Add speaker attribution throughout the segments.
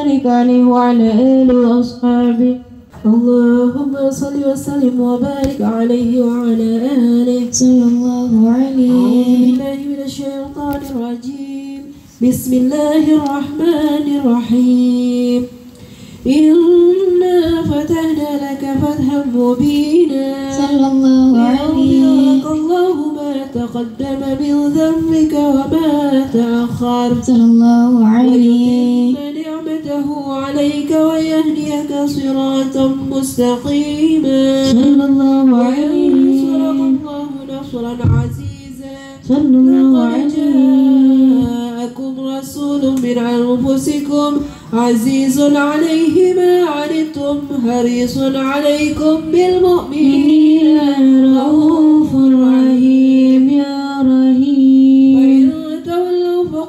Speaker 1: وبارك عليه وعلى آله وأصحابه. اللهم صل وسلم وبارك عليه وعلى آله.
Speaker 2: صلى الله عليه.
Speaker 1: أعوذ بالله من الشيطان الرجيم. بسم الله الرحمن الرحيم. إنا فتحنا لك فتحا مبينا.
Speaker 2: صلى الله عليه.
Speaker 1: يغفرك اللهم تقدم من ذنبك وما تأخر.
Speaker 2: صلى الله عليه
Speaker 1: نعمته عليك ويهديك صراطا مستقيما.
Speaker 2: صلى الله عليه وينصرك
Speaker 1: الله نصرا عزيزا.
Speaker 2: صلى الله عليه
Speaker 1: جاءكم رسول من أنفسكم عزيز عليه ما عنتم حريص عليكم بالمؤمنين. رؤوف
Speaker 3: رحيم.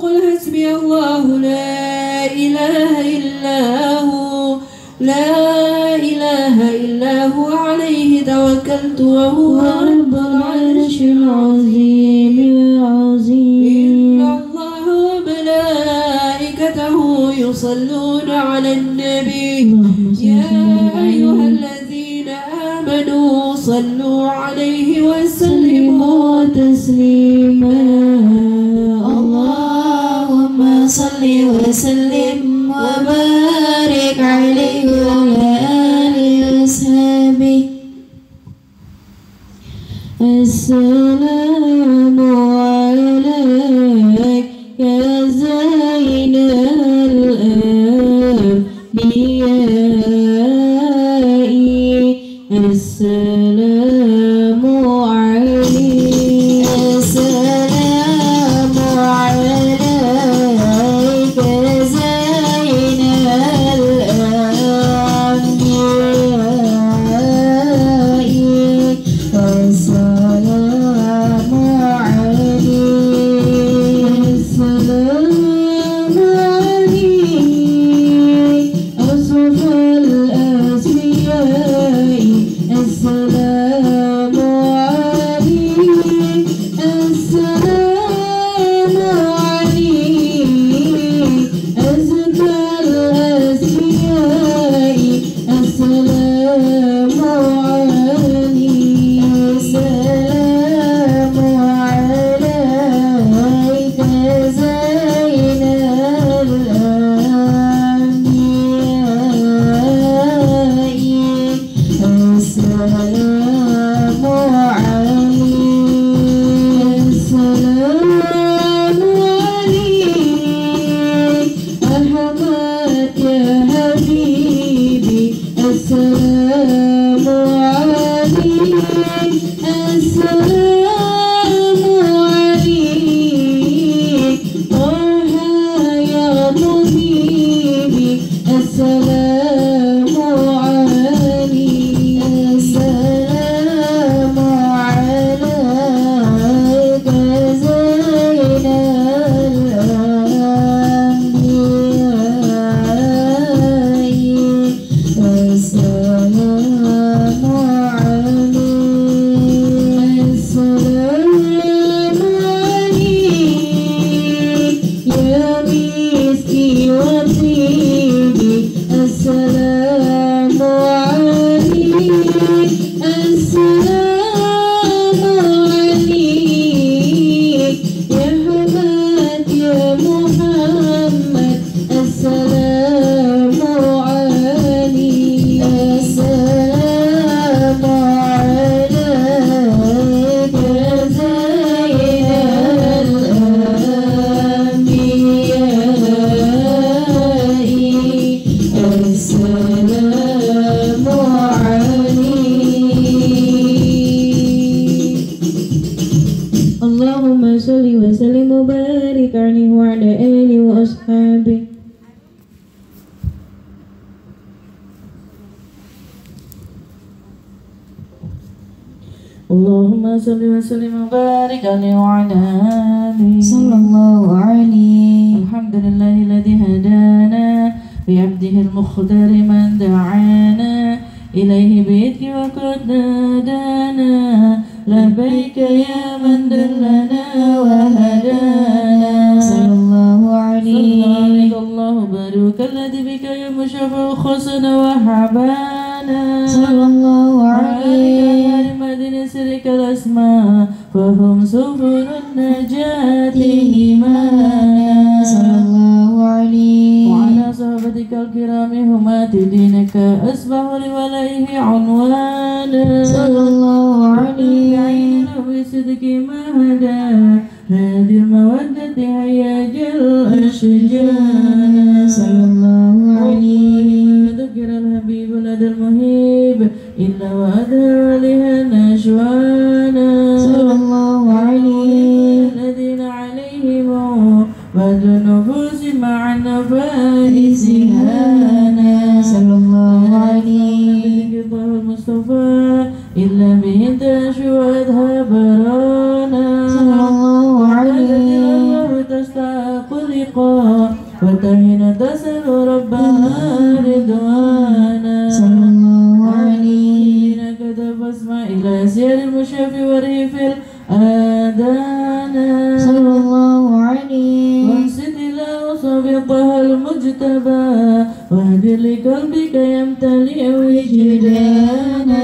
Speaker 1: فقل حسبي الله لا إله إلا هو. لا إله إلا هو. عليه توكلت وهو
Speaker 3: ورب العرش العظيم.
Speaker 1: إن
Speaker 3: العظيم
Speaker 1: الله وملائكته يصلون على النبي. يا أيها الذين آمنوا صلوا عليه وسلموا.
Speaker 3: تسليما صل وسلم وبارك عليه وعلى آله وصحبه السلام عليك اللهم صل وسلم وبارك عليه وعلى آله. صلى الله عليه.
Speaker 1: الحمد لله الذي هدانا بعبده المختار من دعانا إليه بيدك وقد نادانا. لبيك يا من دلنا وهدانا.
Speaker 3: صلى الله
Speaker 1: صلى
Speaker 3: عليه.
Speaker 1: عليك الله بارك الذي بك يمشف خصنا وحبانا.
Speaker 3: صلى الله عليه.
Speaker 1: يا مدن سرك الأسماء فهم سبل النجاة إيمانا.
Speaker 3: صلى الله عليه.
Speaker 1: وعلى صحبتك الكرام همات دينك أسبح لوليه عنوانا.
Speaker 3: صلى الله عليه.
Speaker 1: عيننا بصدق ما هدى. هذه المودة هياج الأشجان
Speaker 3: صلى الله عليه.
Speaker 1: ذكر الحبيب لدى المهيب إلا وأدهر لها
Speaker 3: نبيت شهدها برانا
Speaker 2: صلى الله عليه
Speaker 3: تشتاق اللقاء والكاهنة تسأل ربها رضوانا
Speaker 2: صلى الله عليه
Speaker 3: كتب اسمع إلى سير المشافي وريف الآدانا
Speaker 2: صلى الله عليه
Speaker 3: وانسد إلى وصفطها المجتبى واهدر لقلبك يمتلئ وجدانا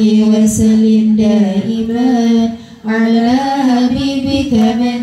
Speaker 2: ربنا صل وسلم دائما على حبيبك من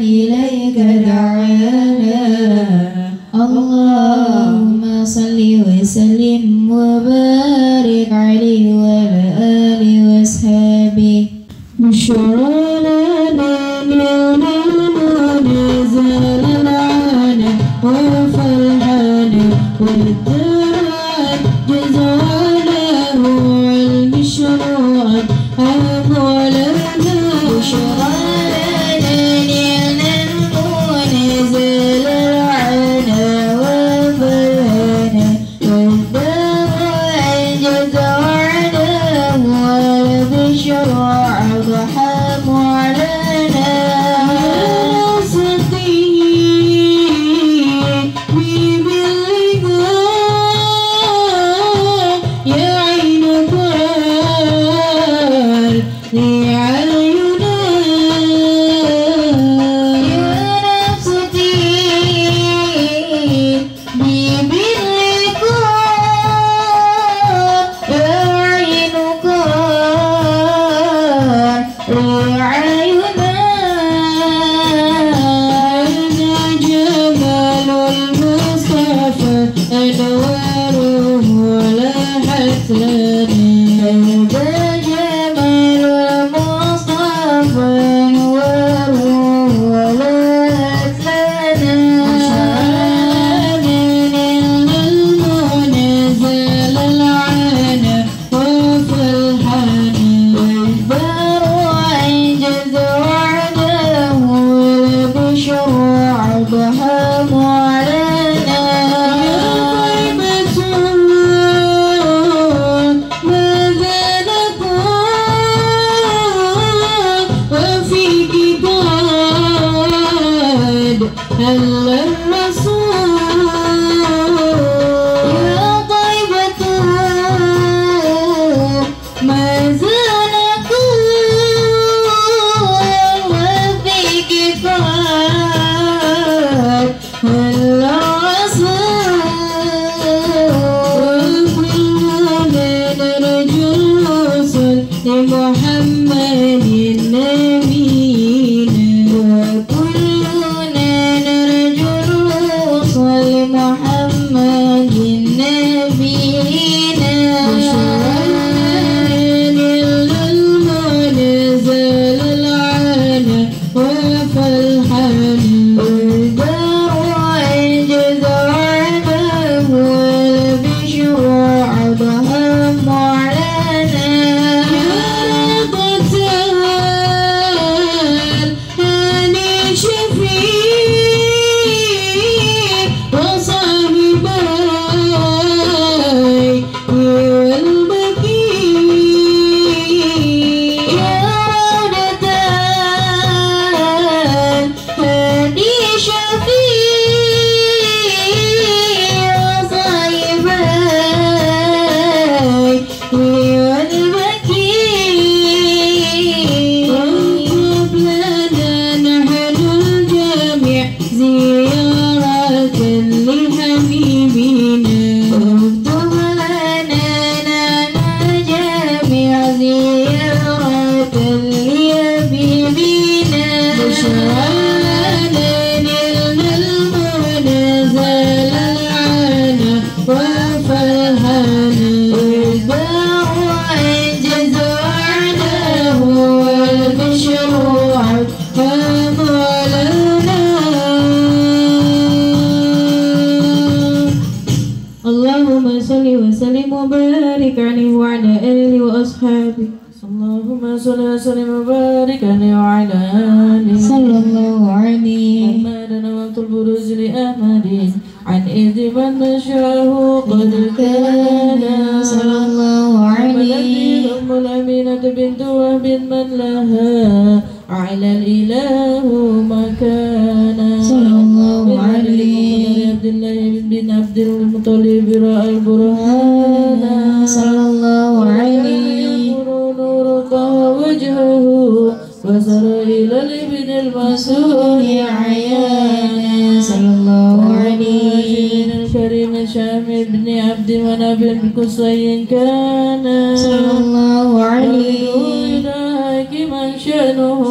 Speaker 1: وهب من لها على الإله مكانا.
Speaker 2: صلى الله عليه.
Speaker 1: عبد الله بن عبد المطلب رأى البرهان.
Speaker 2: صلى الله عليه.
Speaker 1: نور الله وجهه وسر إلى الابن المسؤول
Speaker 2: عيانا.
Speaker 1: الكريم شامل بن عبد مناف بن قصي كان.
Speaker 2: صلى الله عليه
Speaker 1: حاكما شأنه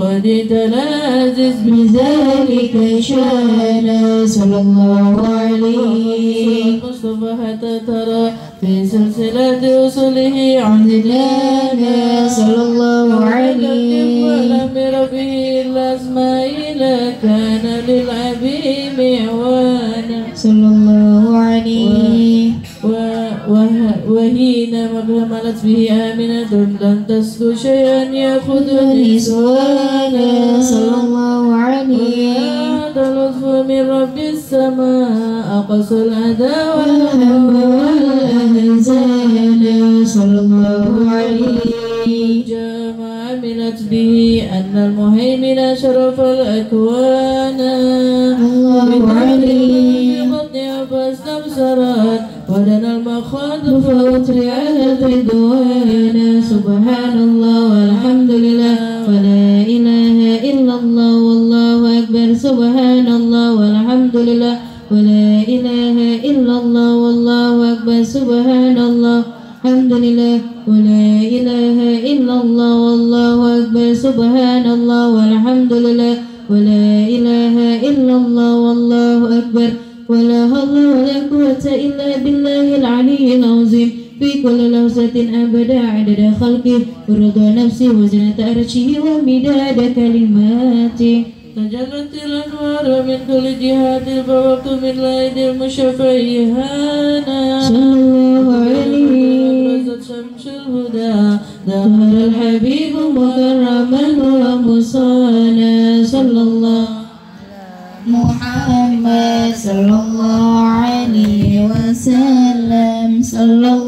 Speaker 1: قد تلازز
Speaker 2: بذلك شانا صلى الله عليه
Speaker 1: المصطفى حتى ترى في سلسلة وصله عدلانا
Speaker 2: صلى الله عليه
Speaker 1: ولم ير به إلا إسماعيل كان للعبيب
Speaker 2: صلى الله عليه.
Speaker 1: و- وه- وحين ملت به آمنة لن تسكو شيئا يأخذ
Speaker 2: نسوانا صلى الله عليه.
Speaker 1: هذا لطف من رب السماء. قص الأذى
Speaker 2: والهم والأحزان صلى الله عليه.
Speaker 1: جاء ما عملت به أن المهيمن شرف الأكوان.
Speaker 2: الله عليه.
Speaker 1: فاستبصرت ودنا المخاض
Speaker 2: على الرضوان سبحان الله والحمد لله ولا إله إلا الله والله أكبر. سبحان الله والحمد لله ولا إله إلا الله والله أكبر. سبحان الله الحمد لله ولا إله إلا الله والله أكبر. سبحان الله والحمد لله ولا إله إلا الله والله أكبر. ولا حول ولا قوة إلا بالله العلي العظيم. في كل لحظة أبدا عدد خلقه ورضا نفسه وزنة عرشه ومداد كلماته
Speaker 1: تجلت الأنوار من كل جهات فوقت من الأيدي المشفيهانا
Speaker 2: صلى الله عليه.
Speaker 1: شمس الهدى.
Speaker 2: ظهر الحبيب مكرما ومصانا. صلى الله محمد صلى الله عليه وسلم. صلى الله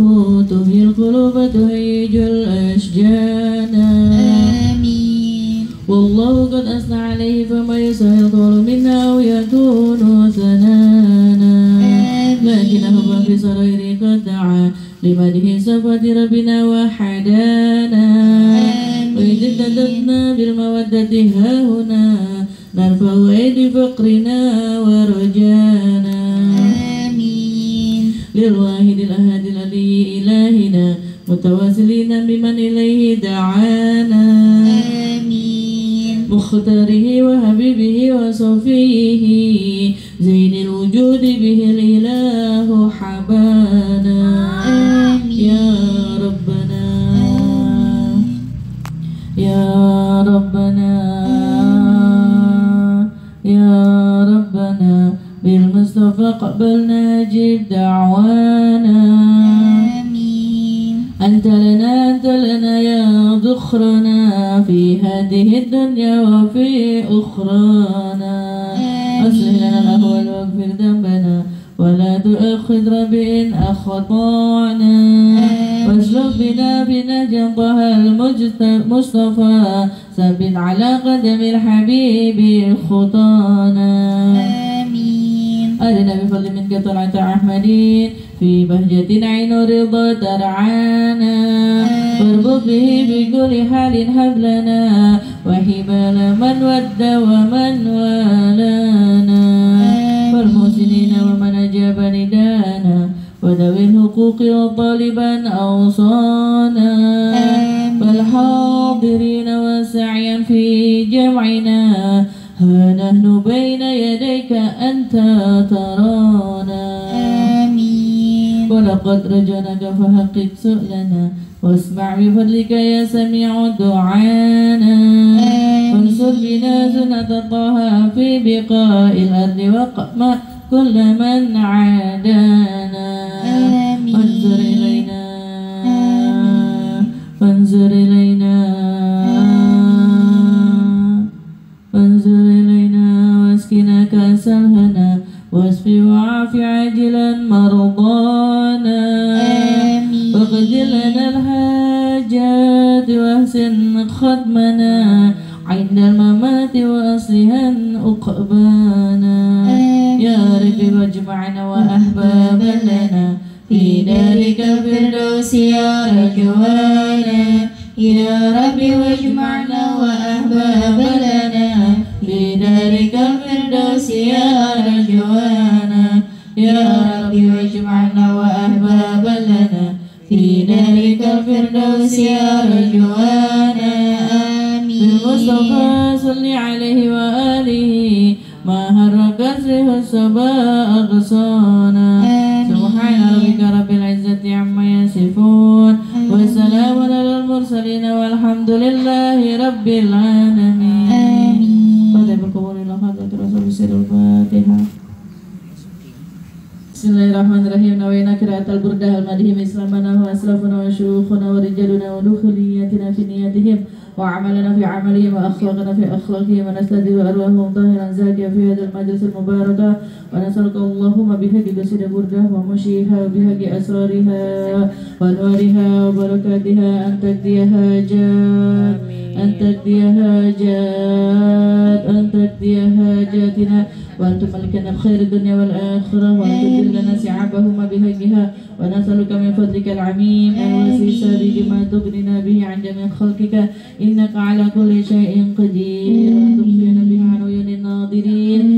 Speaker 1: العليم الوسيس ما تغنينا به عن جميع خلقك. إنك على كل شيء قدير. تخفينا به عن عيون الناظرين.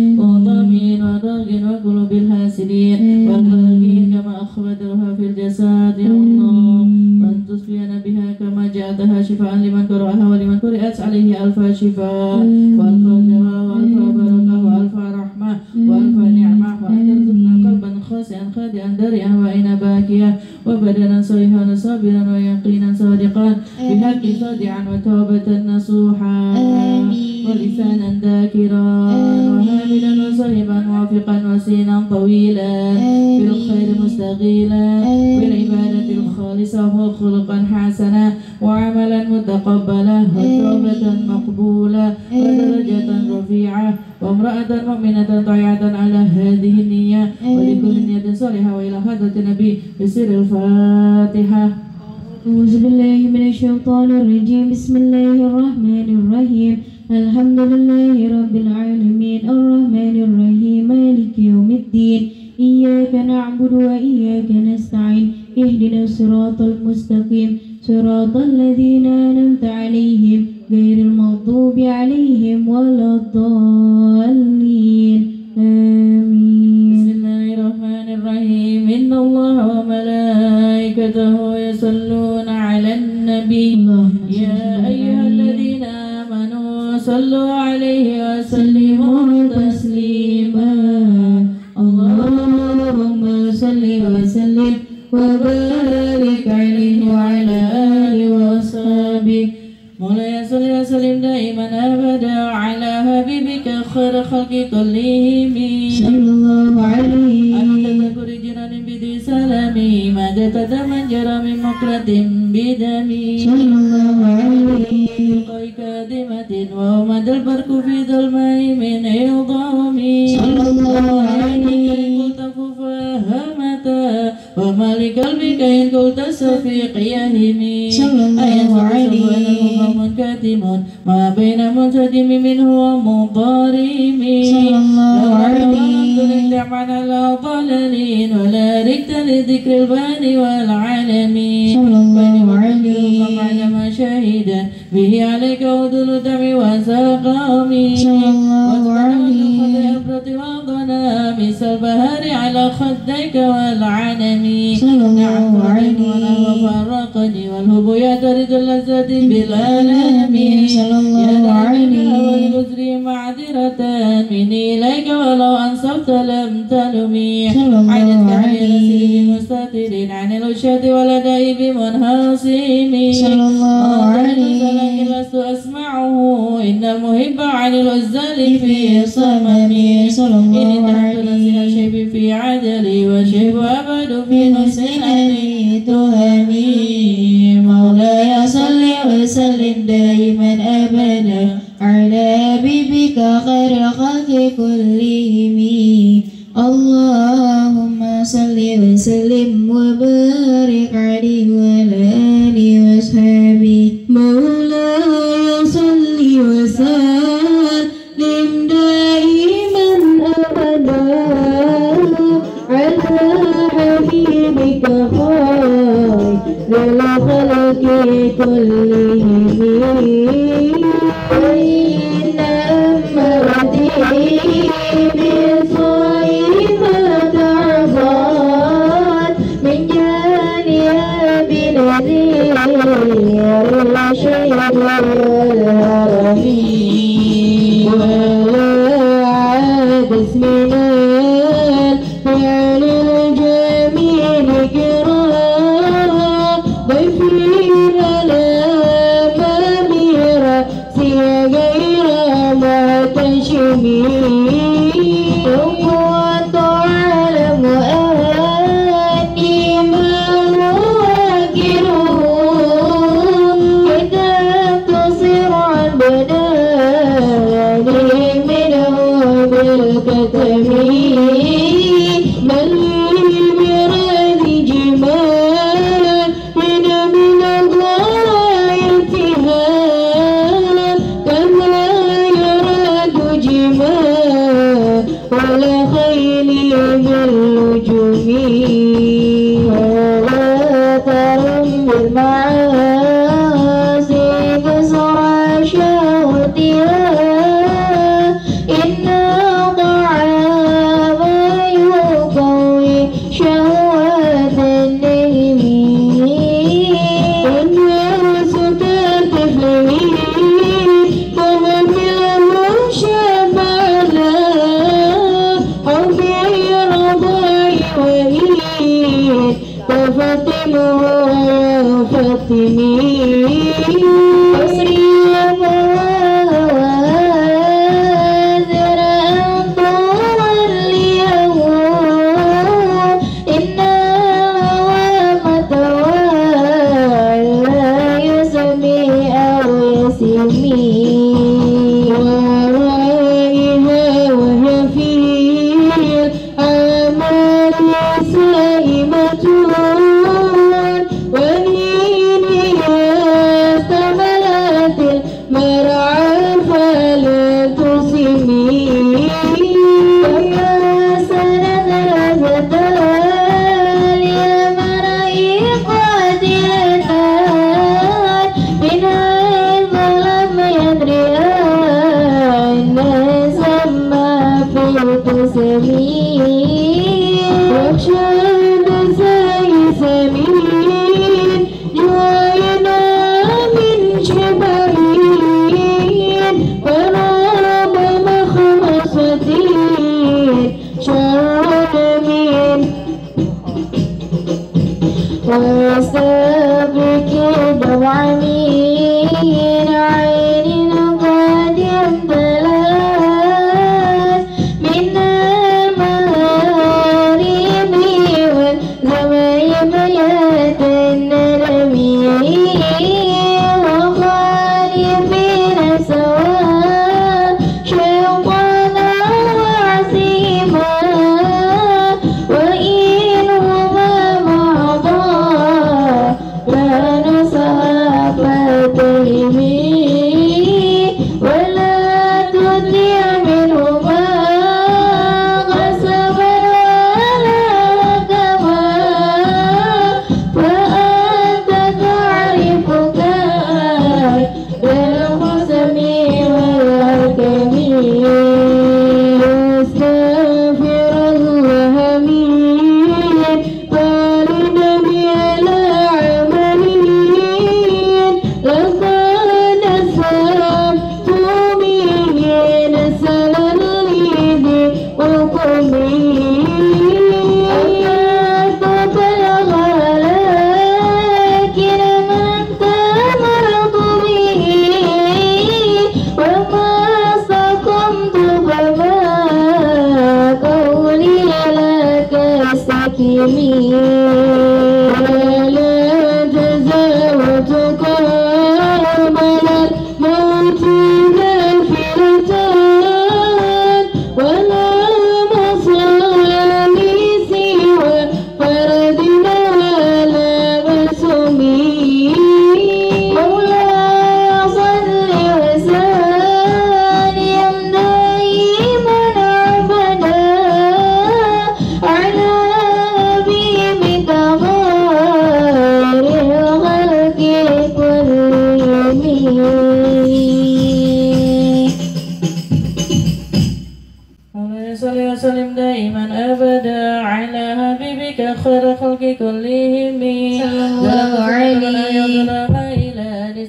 Speaker 1: de anno,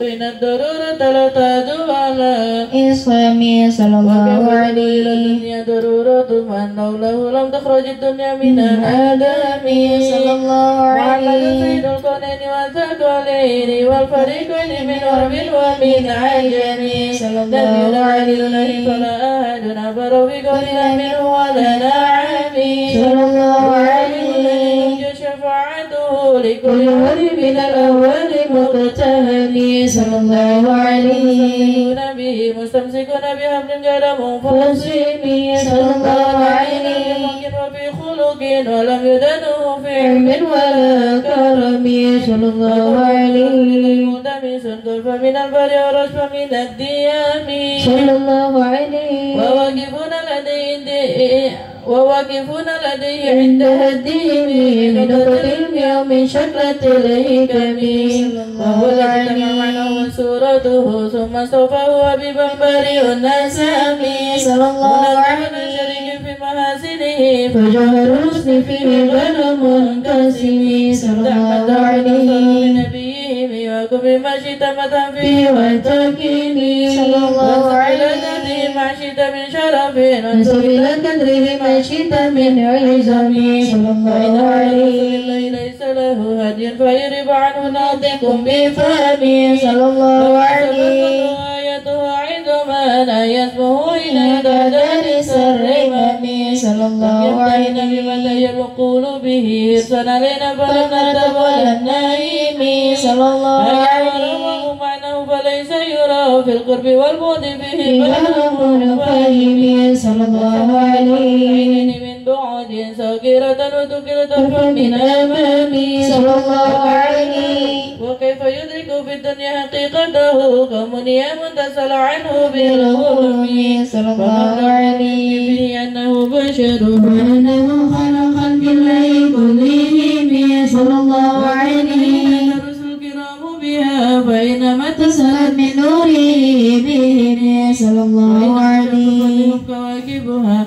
Speaker 1: بين الضرورة لا تعدو على إسلامي
Speaker 2: صلى الله عليه
Speaker 1: إلى الدنيا ضرورة وأنه له لم تخرج الدنيا من الآدم
Speaker 2: صلى الله عليه
Speaker 1: سيد القرنين والزاد والعين والفريقين من عرب ومن عجم
Speaker 2: صلى الله عليه
Speaker 1: فلا أحد أبر بقولنا منه ولا نعم
Speaker 2: صلى الله عليه
Speaker 1: شفاعة لكل هدي من الأول مقتهني
Speaker 2: صلى الله عليه
Speaker 1: مستمسكون بحبل غير منفصل
Speaker 2: صلى الله عليه
Speaker 1: خلق ولم يدنه في علم ولا كرم.
Speaker 2: صلى الله عليه.
Speaker 1: سندل فمن البر ورشف من الديام.
Speaker 2: صلى الله عليه. وواقفون لديه وواقفون لديه عند هديه من نظر اليوم من. شكلة الهكم وهو معناه سورته ثم سوف هو ببنبري الناس أمين
Speaker 1: صلى الله عليه. وسلم منازله
Speaker 2: فجهر الحسن فيه غير منقسم. صلى الله عليه
Speaker 1: نبيه ما شئت فتن فيه
Speaker 2: والتكين صلى الله على
Speaker 1: ما شئت من شرف
Speaker 2: نسب إلى ما شئت من عزم صلى الله عليه
Speaker 1: ليس له هدي فيرب عنه ناطق
Speaker 2: بفهم صلى الله عليه
Speaker 1: كان يسبح إلى
Speaker 2: قدر سر صلى الله عليه
Speaker 1: وسلم. لا يقول به سنة لنبلنا تبل النعيم
Speaker 2: صلى الله عليه.
Speaker 1: وسلم فليس يرى في القرب والبعد به
Speaker 2: بل صلى الله عليه.
Speaker 1: وسلم من بعد صغيرة وذكرة
Speaker 2: من أمامي صلى الله عليه.
Speaker 1: وكيف يدرك في الدنيا حقيقته؟ قوم يمتصل عنه بالغرم
Speaker 2: صلى الله عليه.
Speaker 1: به أنه بشر.
Speaker 2: وأنه خلق بالله كلهم صلى الله عليه.
Speaker 1: بها. فإنما
Speaker 2: اتصلت من نوره بهم صلى الله عليه.
Speaker 1: كواكبها.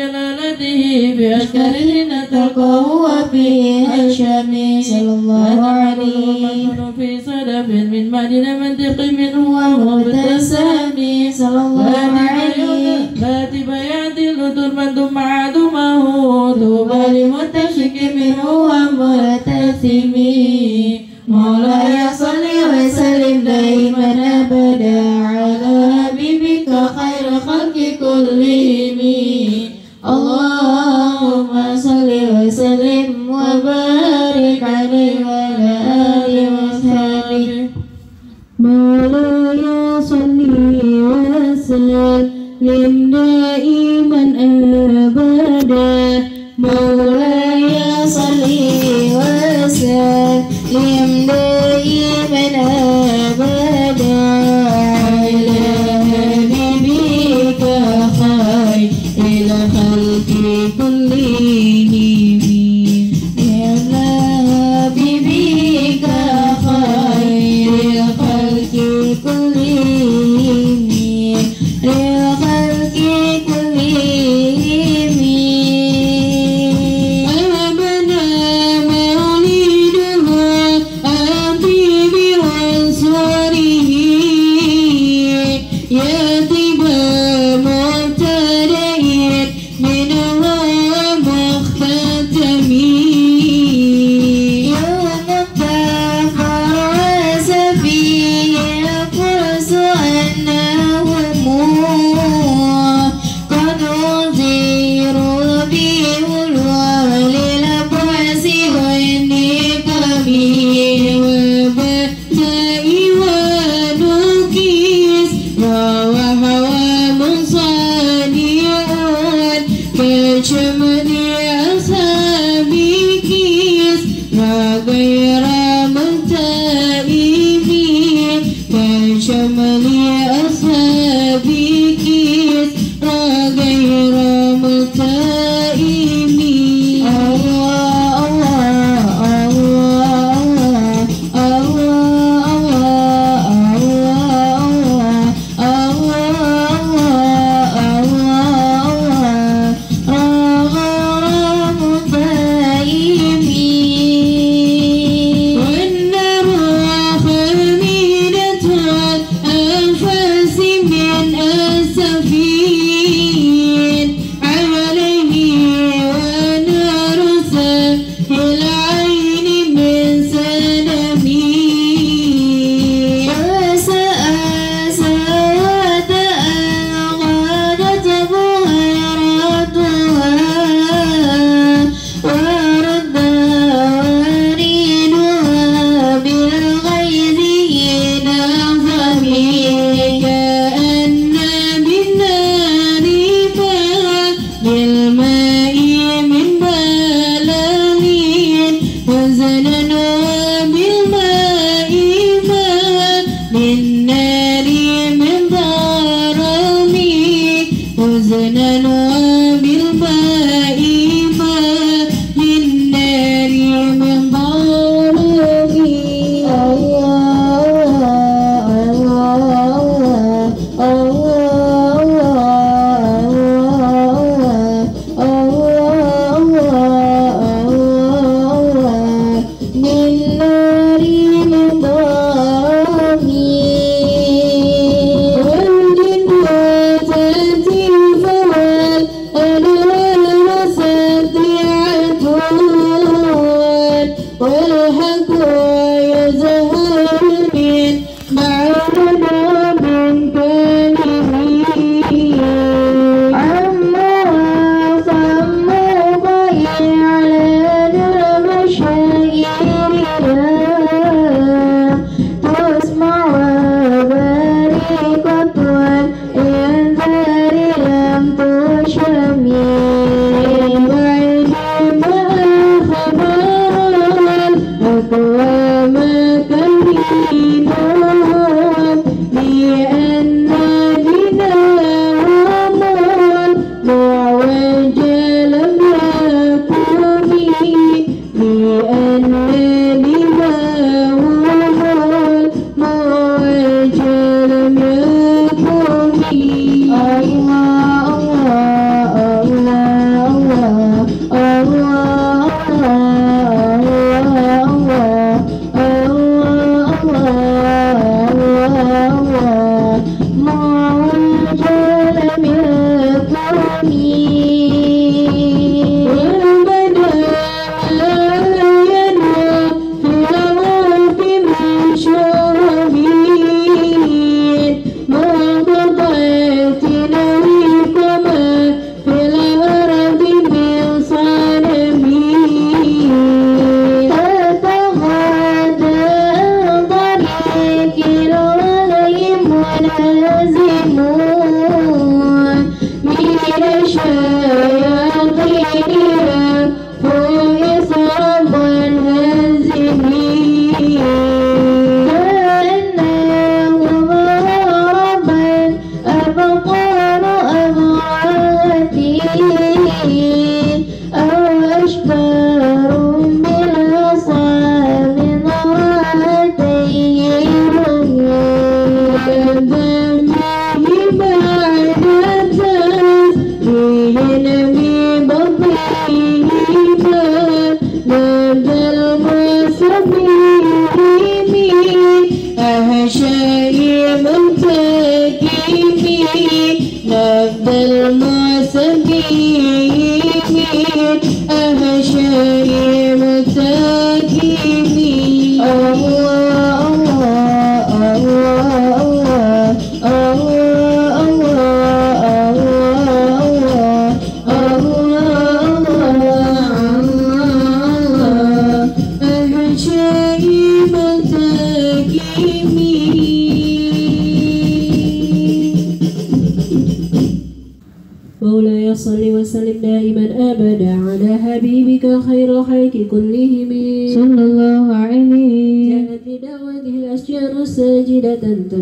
Speaker 1: جلالته بأشكاله
Speaker 2: تلقاه وفي هشام صلى الله عليه.
Speaker 1: في صدف من معدن منطق منه
Speaker 2: ومبتسم صلى الله عليه.
Speaker 1: ذات بيات من ثم عدمه
Speaker 2: طوبى لمتشك منه ومرتسم مولاي صل وسلم دائما ابدا.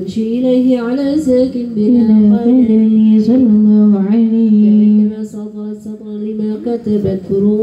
Speaker 2: وامشي إليه على
Speaker 3: ساكن بلا قدر
Speaker 2: النبي صلى الله عليه
Speaker 3: وسلم. سطرا سطرا لما كتبت
Speaker 2: فروع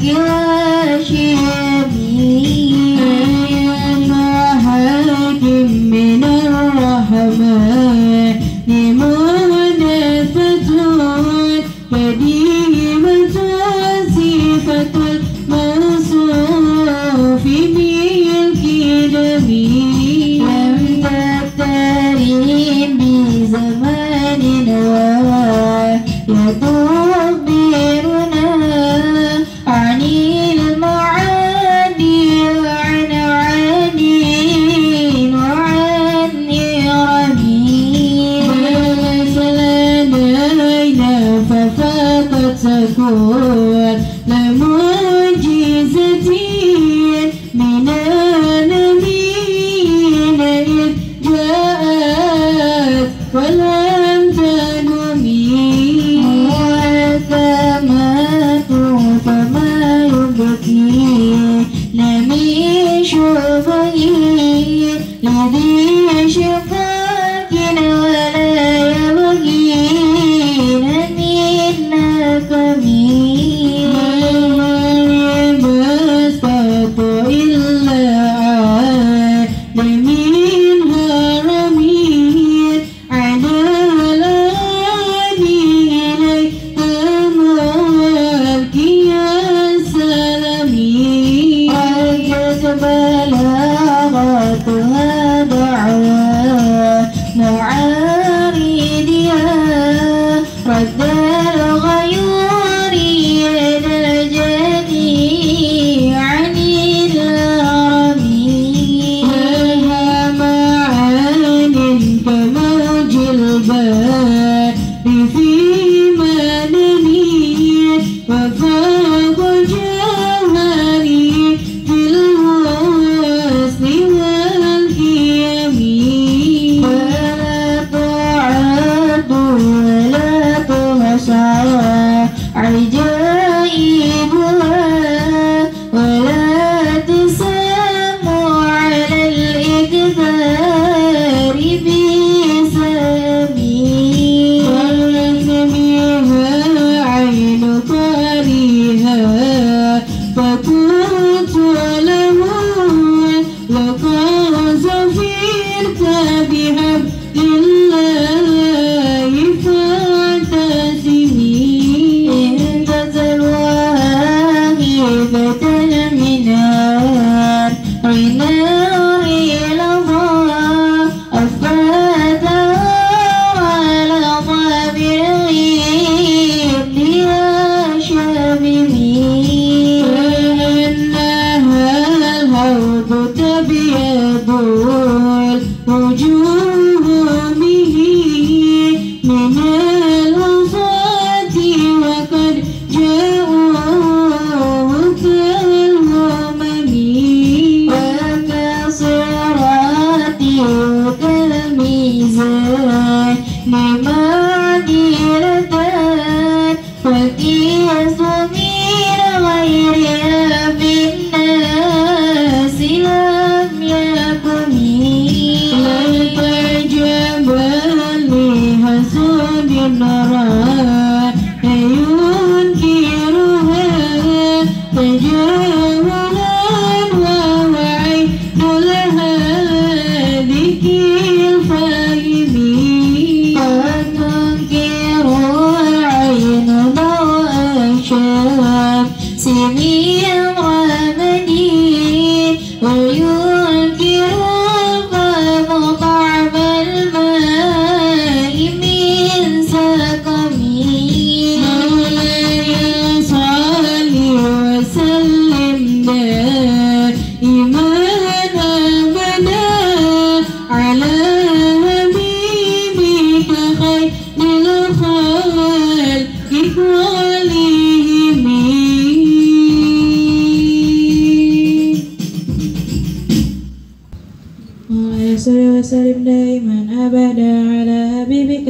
Speaker 2: you.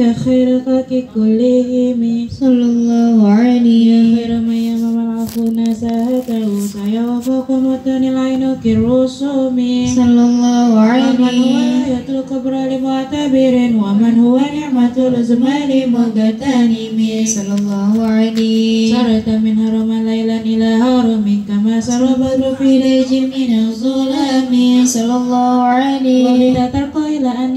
Speaker 2: حبيبك خير الخلق كلهم صلى الله عليه خير من يمام العفو نساهته سيوفق متن العين كالرسوم صلى الله عليه ومن هو آية الكبرى لمعتبر ومن هو نعمة الزمان مغتنم صلى الله عليه سرت من هرم ليلا إلى هرم كما سر البدر في ليج من الظلام صلى الله عليه وبلا ترقى إلى أن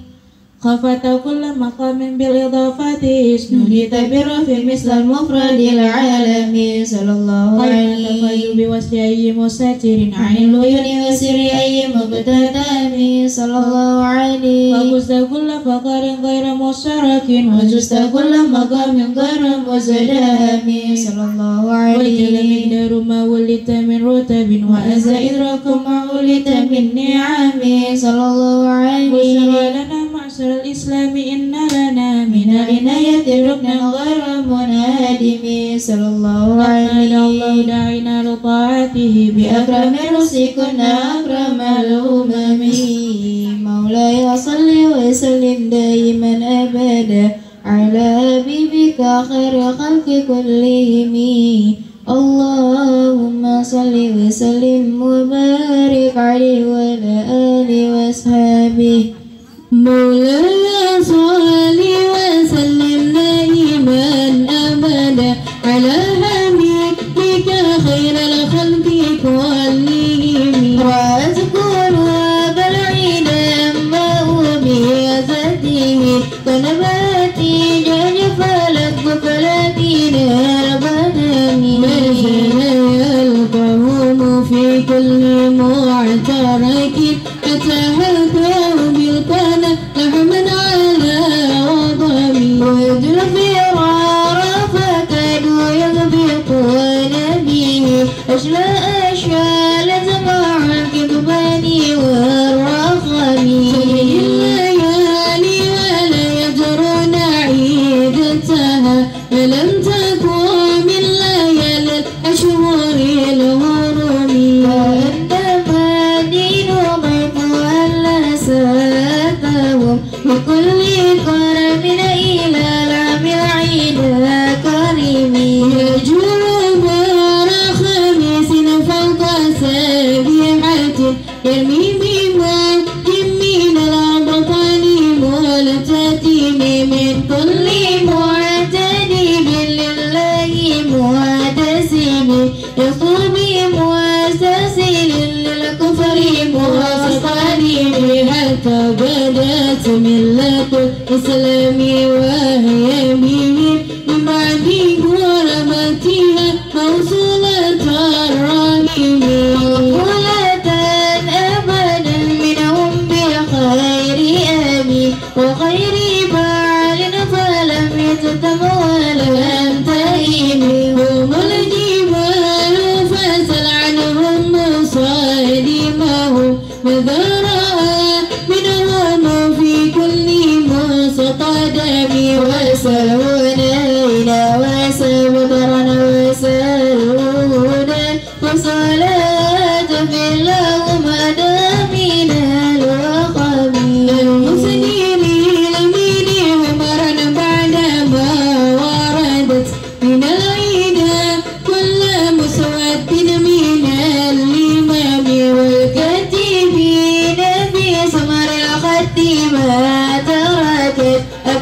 Speaker 2: خفت كل مقام بالإضافة اسنودت بالرفع مثل المفرد العالمي صلى الله عليه وسلم. بوصل أي مستتر عن العيون وسر أي مبتدم صلى الله عليه وجزت كل فقر غير مشترك وجزت كل مقام غير مزدهم صلى الله عليه وجل مقدار ما ولدت من رتب وأزى إدراك ما ولدت من نعم. صلى الله عليه لنا معشر الإسلام إن لنا من العناية ركنا غير منهدم صلى الله عليه الله داعنا لطاعته بأكرم الرسل كنا أكرم الأمم مولاي صل وسلم دائما أبدا على حبيبك خير خلق كلهم اللهم صل وسلم وبارك عليه وعلى آله وأصحابه مولاي صلي وسلم.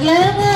Speaker 4: love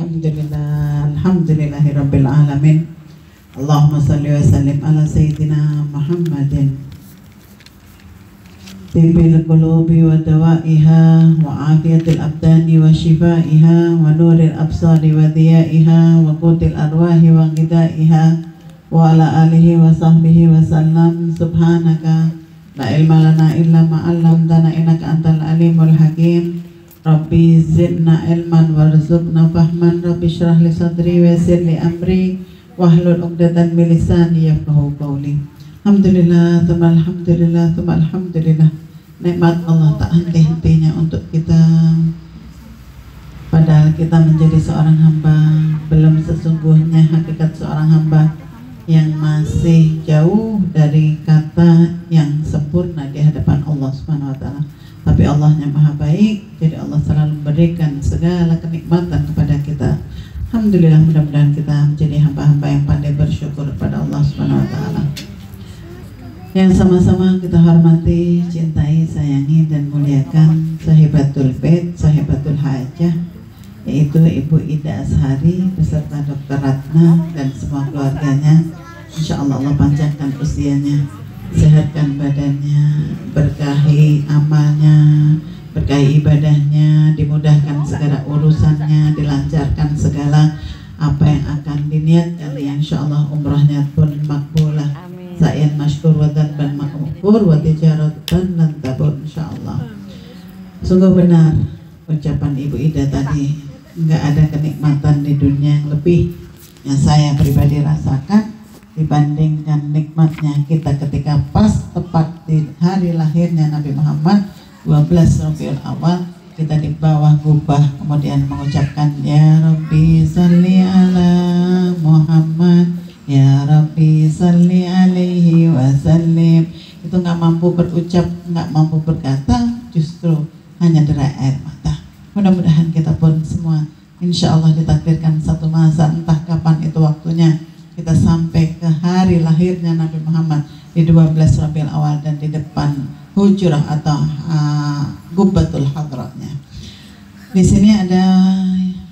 Speaker 4: Alhamdulillah. Fahman rabbi shrah li sadri wa yassir li amri wahlul 'uqdatam min lisani yafqahu qawli alhamdulillah thumma alhamdulillah thumma alhamdulillah nikmat Allah tak henti-hentinya untuk kita padahal kita menjadi seorang hamba belum sesungguhnya hakikat seorang hamba yang masih jauh dari kata yang sempurna di hadapan Allah Subhanahu wa taala. Tapi Allahnya Maha baik, jadi Allah selalu memberikan segala kenikmatan kepada kita. Alhamdulillah mudah-mudahan kita menjadi hamba-hamba yang pandai bersyukur kepada Allah Subhanahu wa taala. Yang sama-sama kita hormati, cintai, sayangi dan muliakan sahibatul bait, sahibatul hajah, yaitu Ibu Ida Ashari beserta Dr. Ratna dan semua keluarganya. Insya Allah Allah panjangkan usianya, sehatkan badannya, berkahi amalnya, berkahi ibadahnya, dimudahkan segala urusannya, dilancarkan segala apa yang akan diniatkan. Insya Allah umrahnya pun makbulah. Sa'yan masykur wa dan makmur wa tijaratan lan tabur insya Allah. Sungguh benar ucapan Ibu Ida tadi nggak ada kenikmatan di dunia yang lebih yang saya pribadi rasakan dibandingkan nikmatnya kita ketika pas tepat di hari lahirnya Nabi Muhammad 12 Rabiul Awal kita di bawah gubah kemudian mengucapkan ya Rabbi salli ala Muhammad ya Rabbi salli alaihi wasallim. Itu nggak mampu berucap nggak mampu berkata justru hanya derai air mata. Mudah-mudahan kita pun semua insya Allah ditakdirkan satu masa entah kapan itu waktunya kita sampai ke hari lahirnya Nabi Muhammad di 12 Rabiul Awal dan di depan hujurah atau uh, gubatul hadratnya. Di sini ada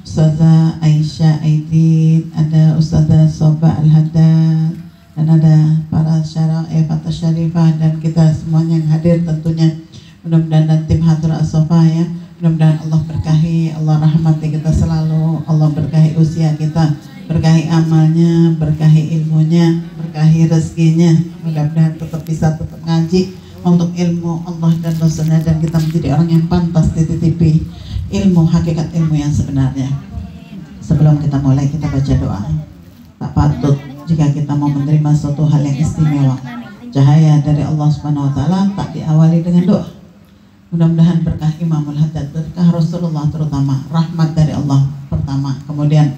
Speaker 4: Ustazah Aisyah Aidin, ada Ustazah Soba Al-Haddad, dan ada para syarah Fatah Syarifah dan kita semuanya yang hadir tentunya. Mudah-mudahan dan tim Hadra As-Sofa ya. Mudah-mudahan Allah berkahi Allah rahmati kita selalu Allah berkahi usia kita berkahi amalnya berkahi ilmunya berkahi rezekinya. Mudah-mudahan tetap bisa tetap ngaji untuk ilmu Allah dan Rasulnya dan kita menjadi orang yang pantas dititipi ilmu hakikat ilmu yang sebenarnya. Sebelum kita mulai kita baca doa. Tak patut jika kita mau menerima suatu hal yang istimewa. Cahaya dari Allah Subhanahu wa taala tak diawali dengan doa. Mudah-mudahan berkah Imamul Haddad, berkah Rasulullah terutama, rahmat dari Allah pertama, kemudian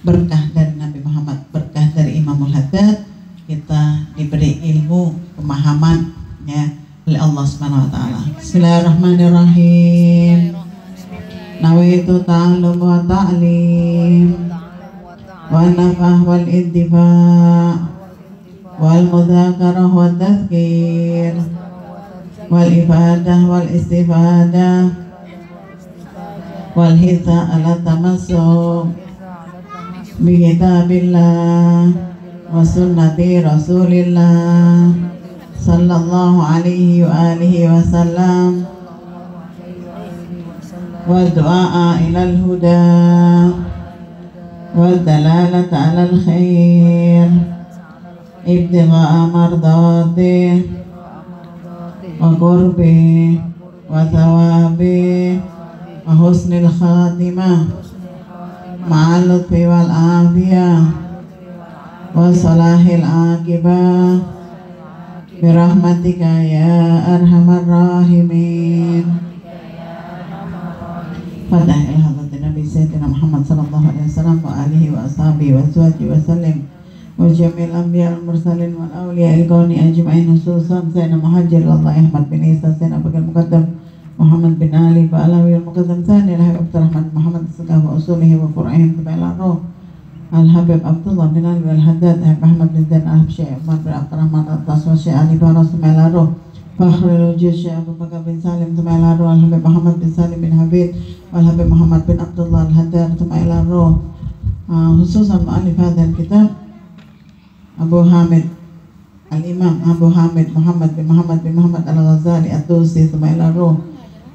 Speaker 4: berkah dari Nabi Muhammad, berkah dari Imamul Haddad, kita diberi ilmu, pemahaman ya oleh Allah Subhanahu wa taala. Bismillahirrahmanirrahim. Nawaitu ta'allum wa ta'lim. Wa nafah wal intifa wal mudzakarah wa tadzkir wal ibadah wal istifadah. Wal hita ala tamassuk. Bi kitabillah wa sunnati rasulillah. صلى الله عليه وآله وسلم. والدعاء إلى الهدى والدلالة على الخير. ابتغاء مرضاته وقربه وثوابه وحسن الخاتمة مع اللطف والعافية وصلاح العاقبة. Birahmatika ya arhamar rahimin. Fatah ila hadratin Nabi Sayyidina Muhammad sallallahu alaihi wasallam wa alihi wa ashabihi wa azwajihi wa sallim. Wa jami'il anbiya wal mursalin wal awliya al kauni ajma'in hususan Sayyidina Muhajir Allah Ahmad bin Isa Sayyidina Bakal Muqaddam Muhammad bin Ali wa alawi al muqaddam thani lahi wa Muhammad sallallahu alaihi wa usulihi wa. الحبيب Habib Abdullah bin Ali Al-Haddad Habib Ahmad bin Zain Al-Habsyi Umar bin Abdurrahman Atas wa Syekh Ali Faras Tumailaro Fakhrul Wujud Syekh Abu Bakar bin Salim Tumailaro Al-Habib Muhammad bin Salim bin Habib Al-Habib Muhammad bin Abdullah Al-Haddad Tumailaro uh, Khususan Ma'alif Hadal Kitab Abu Hamid Al-Imam Abu Hamid Muhammad bin Muhammad bin Muhammad Al-Ghazali At-Tusi Tumailaro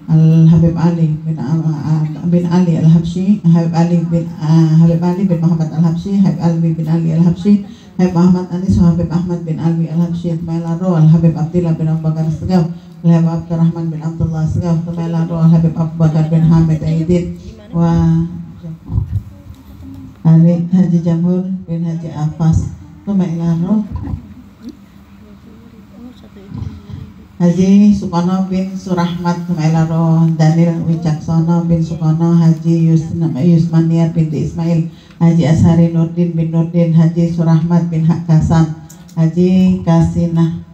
Speaker 4: Al-Habib Ali bin, uh, bin Ali Al-Habsyi Habib Ali bin uh, Habib Ali bin Muhammad Al-Habsyi Habib Ali bin Ali Al-Habsyi Habib Muhammad Anis Habib Ahmad bin Ali Al-Habsyi Tumailaro Al-Habib Abdullah bin Abu Bakar Segaf Al-Habib Abdurrahman bin Abdullah Segaf Tumailaro Al-Habib Abu Bakar bin Hamid Aidin wa Ali Haji Jamhur bin Haji Afas Tumailaro Haji Sukono bin Surahmat Tumailaro Daniel Wicaksono bin Sukono Haji Yusmaniar binti Ismail Haji Ashari Nurdin bin Nurdin Haji Surahmat bin Hakasan Haji Kasinah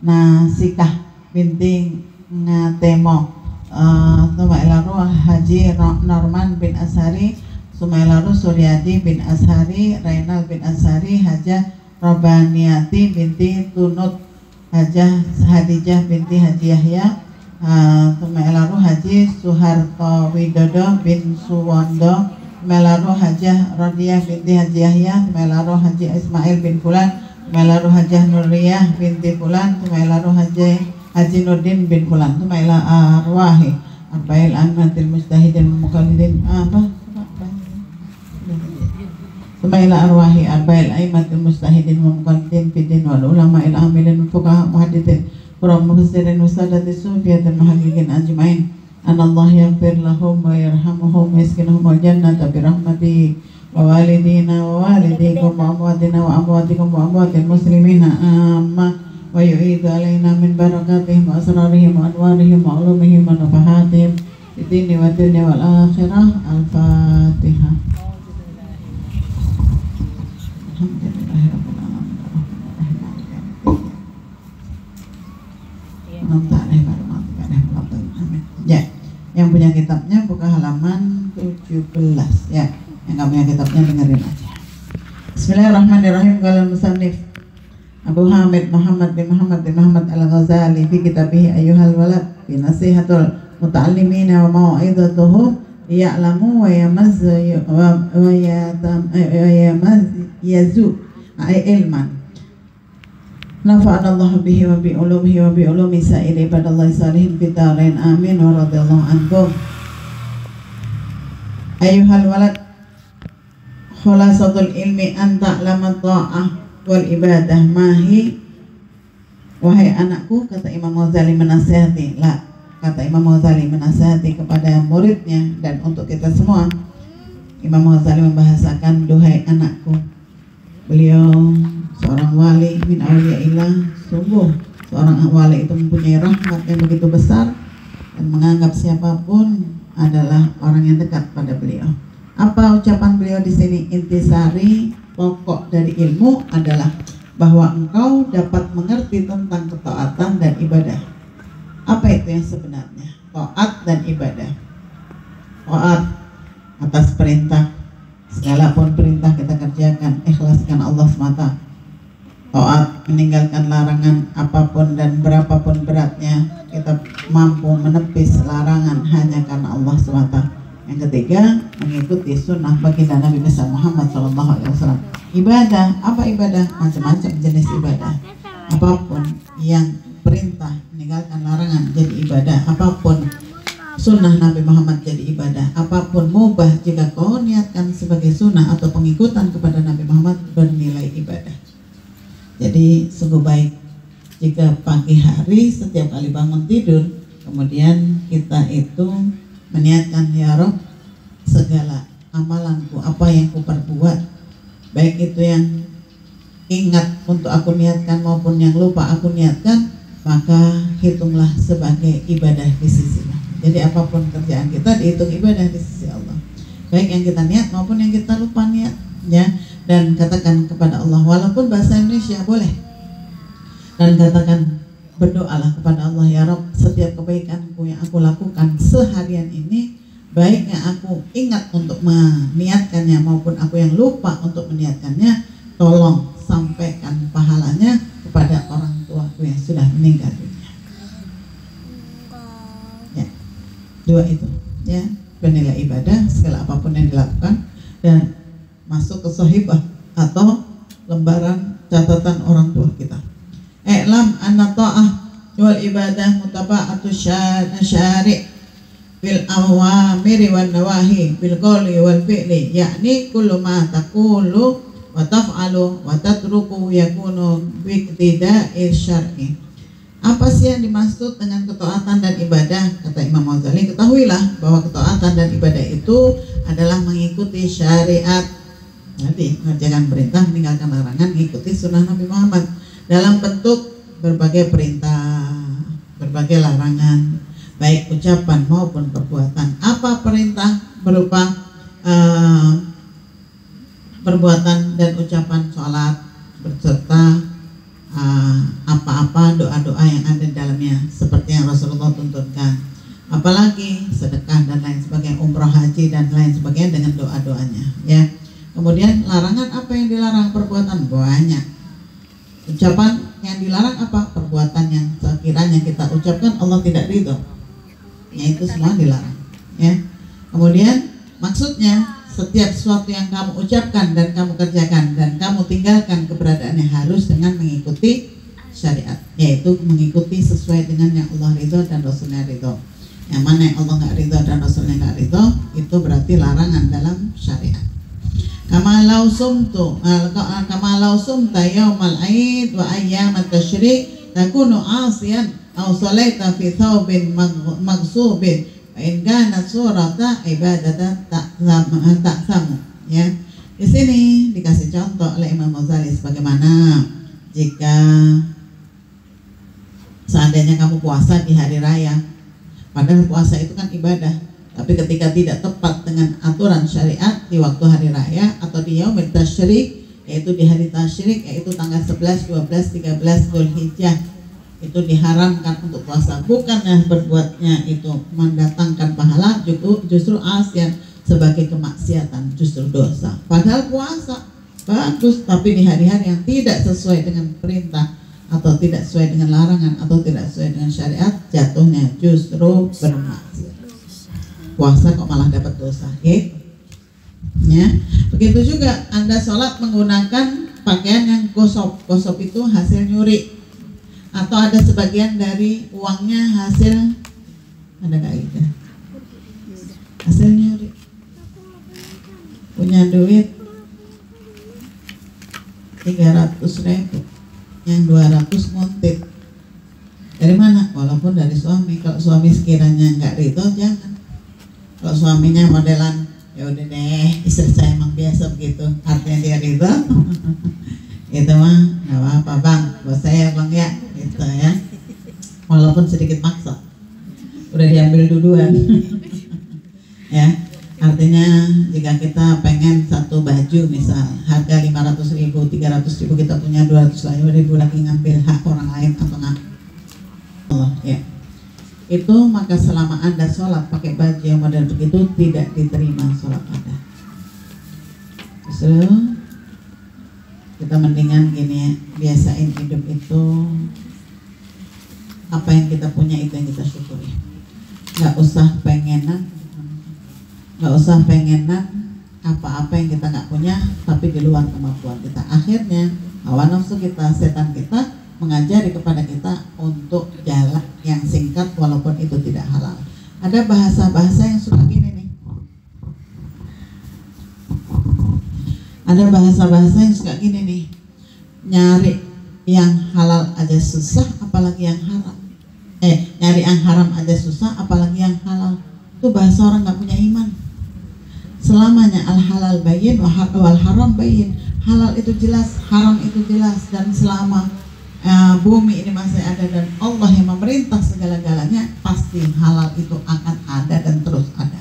Speaker 4: Nasikah binti Ngatemo uh, Tumailaro Haji Norman bin Ashari Sumailaro Suryadi bin Ashari Rainal bin Ashari Haja Robaniati binti Tunut Hajah Hadijah binti Haji Yahya uh, Haji Suharto Widodo bin Suwondo Melaru Hajah Rodiah binti Haji Yahya Melaru Haji Ismail bin Fulan Melaru Hajah Nuriyah binti Fulan Melaru Haji Haji Nurdin bin Fulan Mela Arwahi Arbail Ahmadil Mustahidin Mukallidin apa ila arwahi abail aimatil mustahidin wa muqaddin fidin wal ulama il amilin fuqaha muhaddithin wa mufassirin wa sadati ajmain. An Allah yaghfir lahum wa yarhamuhum wa al bi rahmatihi wa walidina wa walidikum wa amwatina wa amwatikum wa amwatil muslimina. Amma wa yu'idu alaina min barakatihim wa asrarihim wa anwarihim wa ulumihim wa nafahatihim di dini wa dunya wal akhirah al-fatihah Ya, yang punya kitabnya buka halaman 17 ya. Yang nggak punya kitabnya dengerin aja. Bismillahirrahmanirrahim. Qala musannif Abu Hamid Muhammad bin Muhammad bin Muhammad Al-Ghazali fi kitabih Ayyuhal Walad fi nasihatul muta'allimina wa mau'idatuhum ya'lamu wa yamaz wa yamaz yazu ilman. Nafa'ana Allah bihi wa bi wa bi ulumi sa'iri ibadallah salihin fitarin amin wa radiyallahu ankum ayuhal walad khulasatul ilmi anta lama ta'ah wal ibadah. Mahi wahai anakku kata Imam Ghazali menasihati. Lah kata Imam Ghazali menasihati kepada muridnya dan untuk kita semua. Imam Ghazali membahasakan duhai anakku beliau seorang wali min ilah sungguh seorang wali itu mempunyai rahmat yang begitu besar dan menganggap siapa pun adalah orang yang dekat pada beliau. Apa ucapan beliau di sini? Intisari pokok dari ilmu adalah bahwa engkau dapat mengerti tentang ketaatan dan ibadah. Apa itu yang sebenarnya? Taat dan ibadah. Taat atas perintah segala pun perintah kita kerjakan ikhlaskan Allah semata. Taat meninggalkan larangan apa pun dan berapapun beratnya kita mampu menepis larangan hanya karena Allah semata. Yang ketiga mengikuti sunnah baginda Nabi besar Muhammad SAW ibadah apa ibadah? Macam-macam jenis ibadah. Apa pun yang perintah meninggalkan larangan jadi ibadah apa pun sunnah Nabi Muhammad jadi ibadah. Apa pun mubah jika kau niatkan sebagai sunnah atau pengikutan kepada Nabi Muhammad bernilai ibadah. Jadi sungguh baik. Jika pagi hari setiap kali bangun tidur kemudian kita itu meniatkan ya Rob segala amalanku apa yang ku perbuat baik itu yang ingat untuk aku niatkan maupun yang lupa aku niatkan maka hitunglah sebagai ibadah di sisi jadi apa pun kerjaan kita dihitung ibadah di sisi Allah. Baik yang kita niat maupun yang kita lupa niat ya. Dan katakan kepada Allah walaupun bahasa Indonesia boleh. Dan katakan berdoalah kepada Allah ya Rob setiap kebaikanku yang aku lakukan seharian ini baiknya aku ingat untuk meniatkannya maupun aku yang lupa untuk meniatkannya tolong sampaikan pahalanya kepada orang tuaku yang sudah meninggal dunia ya dua itu ya. Bernilai ibadah segala apa pun yang dilakukan dan masuk ke sohibah atau lembaran catatan orang tua kita. I'lam anna ta'ah wal ibadah mutaba'atu syari' bil awamiri wan nawahi bil qawli wal fi'li yakni kullu ma taqulu wa taf'alu wa tatruku yakunu biqtida'i syar'i apa sih yang dimaksud dengan ketaatan dan ibadah? Kata Imam Ghazali ketahuilah bahwa ketaatan dan ibadah itu adalah mengikuti syariat. Jadi mengerjakan perintah meninggalkan larangan mengikuti sunnah Nabi Muhammad. Dalam bentuk berbagai perintah berbagai larangan baik ucapan maupun perbuatan. Apa perintah berupa uh, perbuatan dan ucapan sholat berserta uh, apa-apa doa-doa yang ada di dalamnya seperti yang Rasulullah tuntunkan. Apalagi sedekah dan lain sebagainya, umroh haji dan lain sebagainya dengan doa-doanya. Ya. Kemudian larangan apa yang dilarang perbuatan banyak. Ucapan yang dilarang apa? Perbuatan yang sekiranya kita ucapkan Allah tidak ridho ya itu semua dilarang ya kemudian maksudnya setiap sesuatu yang kamu ucapkan dan kamu kerjakan dan kamu tinggalkan keberadaannya harus dengan mengikuti syariat yaitu mengikuti sesuai dengan yang Allah ridho dan Rasulnya ridho. Yang mana yang Allah nggak ridho dan Rasulnya nggak ridho itu berarti larangan dalam syariat. Kama lau sumtu kama lau sumta yaumal aid wa ayyam at-tasyrik takunu asiyan aw salaita fi thawbin magsubin fa in kana surata ibadatan tak samu ya. Di sini dikasih contoh oleh Imam Ghazali sebagaimana jika seandainya kamu puasa di hari raya padahal puasa itu kan ibadah tapi ketika tidak tepat dengan aturan syariat di waktu hari raya atau di yaumil tasyrik yaitu di hari tasyrik yaitu tanggal 11, 12, 13 Zulhijjah itu diharamkan untuk puasa. Bukannya berbuatnya itu mendatangkan pahala? Justru justru asian sebagai kemaksiatan justru dosa. Padahal puasa bagus tapi di hari-hari yang tidak sesuai dengan perintah atau tidak sesuai dengan larangan atau tidak sesuai dengan syariat jatuhnya justru bermaksiat. Puasa kok malah dapat dosa ya? Ya. Begitu juga anda sholat menggunakan pakaian yang gosok gosok itu hasil nyuri atau ada sebagian dari uangnya hasil? Ada nggak gitu hasil nyuri punya duit? 300 ribu. Yang 200 nguntit. Dari mana? Walaupun dari suami. Kalau suami sekiranya nggak ridho jangan. Kalau suaminya modelan ya udah deh istri saya emang biasa begitu artinya dia ridho itu mah nggak apa-apa bang buat saya bang ya gitu ya walaupun sedikit maksa udah diambil duluan ya artinya jika kita pengen satu baju misal harga 500 ribu 300 ribu kita punya 200 ribu lagi ngambil hak orang lain atau nggak Allah ya itu maka selama anda sholat pakai baju yang model begitu tidak diterima sholat anda justru kita mendingan gini ya biasain hidup itu apa yang kita punya itu yang kita syukuri nggak usah pengenan nggak usah pengenan apa-apa yang kita nggak punya tapi di luar kemampuan kita akhirnya hawa nafsu kita setan kita mengajari kepada kita untuk jalan yang singkat walaupun itu tidak halal ada bahasa-bahasa yang suka gini nih ada bahasa-bahasa yang suka gini nih nyari yang halal aja susah apalagi yang haram eh nyari yang haram aja susah apalagi yang halal itu bahasa orang nggak punya iman selamanya al halal bayin wal haram bayin halal itu jelas haram itu jelas dan selama uh, bumi ini masih ada dan Allah yang memerintah segala-galanya pasti halal itu akan ada dan terus ada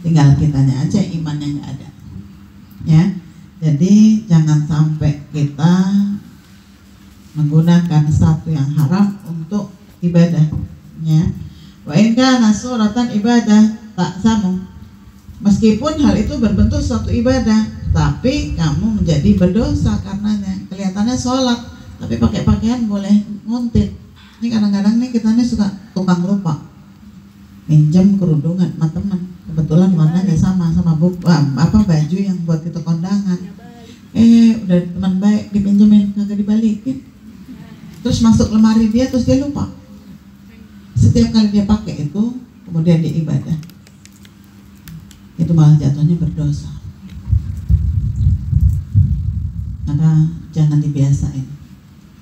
Speaker 4: tinggal kitanya aja imannya nggak ada ya jadi jangan sampai kita menggunakan satu yang haram untuk ibadah ya wa in kana suratan ibadah tak sama Hal itu berbentuk suatu ibadah, tapi kamu menjadi berdosa karenanya. Kelihatannya sholat, tapi pakai pakaian boleh nguntit. Ini kadang-kadang nih kita nih suka tukang lupa. Minjem kerudungan sama teman. Kebetulan warnanya sama sama bu, apa baju yang buat kita kondangan. Eh udah teman baik dipinjemin kagak dibalikin. Terus masuk lemari dia terus dia lupa. Setiap kali dia pakai itu kemudian dia ibadah. Itu malah jatuhnya berdosa. Maka jangan dibiasain.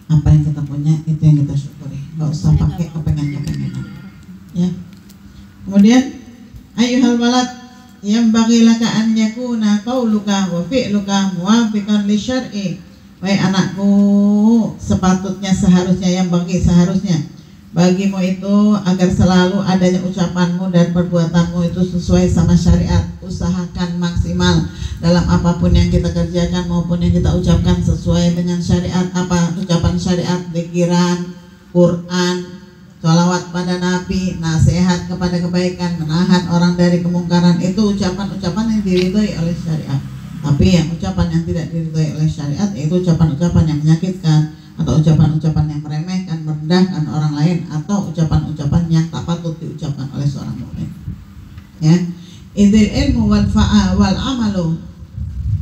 Speaker 4: Apa yang kita punya itu yang kita syukuri. Gak usah pakai kepengen kepengenan. Ya. Kemudian ayuhal walad yang bagi laka an yakuna qauluka wa fi'luka muwafiqan li syar'i. Wahai anakku, sepatutnya seharusnya yang bagi seharusnya bagimu itu agar selalu adanya ucapanmu dan perbuatanmu itu sesuai sama syariat. Usahakan maksimal dalam apa pun yang kita kerjakan maupun yang kita ucapkan sesuai dengan syariat apa ucapan syariat, pikiran, Quran, Salawat pada Nabi, nasihat kepada kebaikan, menahan orang dari kemungkaran itu ucapan-ucapan yang diridhoi oleh syariat. Tapi yang ucapan yang tidak diridhoi oleh syariat itu ucapan-ucapan yang menyakitkan atau ucapan-ucapan yang meremehkan, merendahkan orang lain atau ucapan-ucapan yang tak patut diucapkan oleh seorang mukmin. Ya. Idil ilmu wal fa'a wal amalu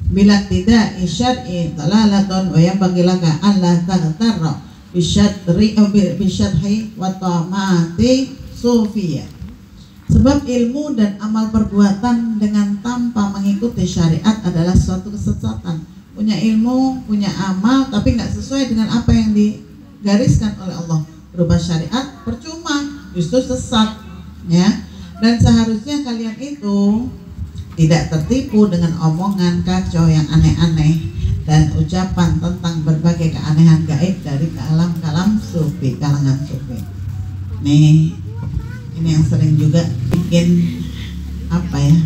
Speaker 4: bila tidak isyar'i dalalatun wa yanbaghi laka alla taghtarra bisyadri bisyadhi wa tamati sufiyah Sebab ilmu dan amal perbuatan dengan tanpa mengikuti syariat adalah suatu kesesatan. Punya ilmu, punya amal, tapi nggak sesuai dengan apa yang digariskan oleh Allah. Berubah syariat, percuma, justru sesat. Ya, dan seharusnya kalian itu tidak tertipu dengan omongan kacau yang aneh-aneh dan ucapan tentang berbagai keanehan gaib dari kalam-kalam sufi, kalangan sufi. Nih, ini yang sering juga bikin apa ya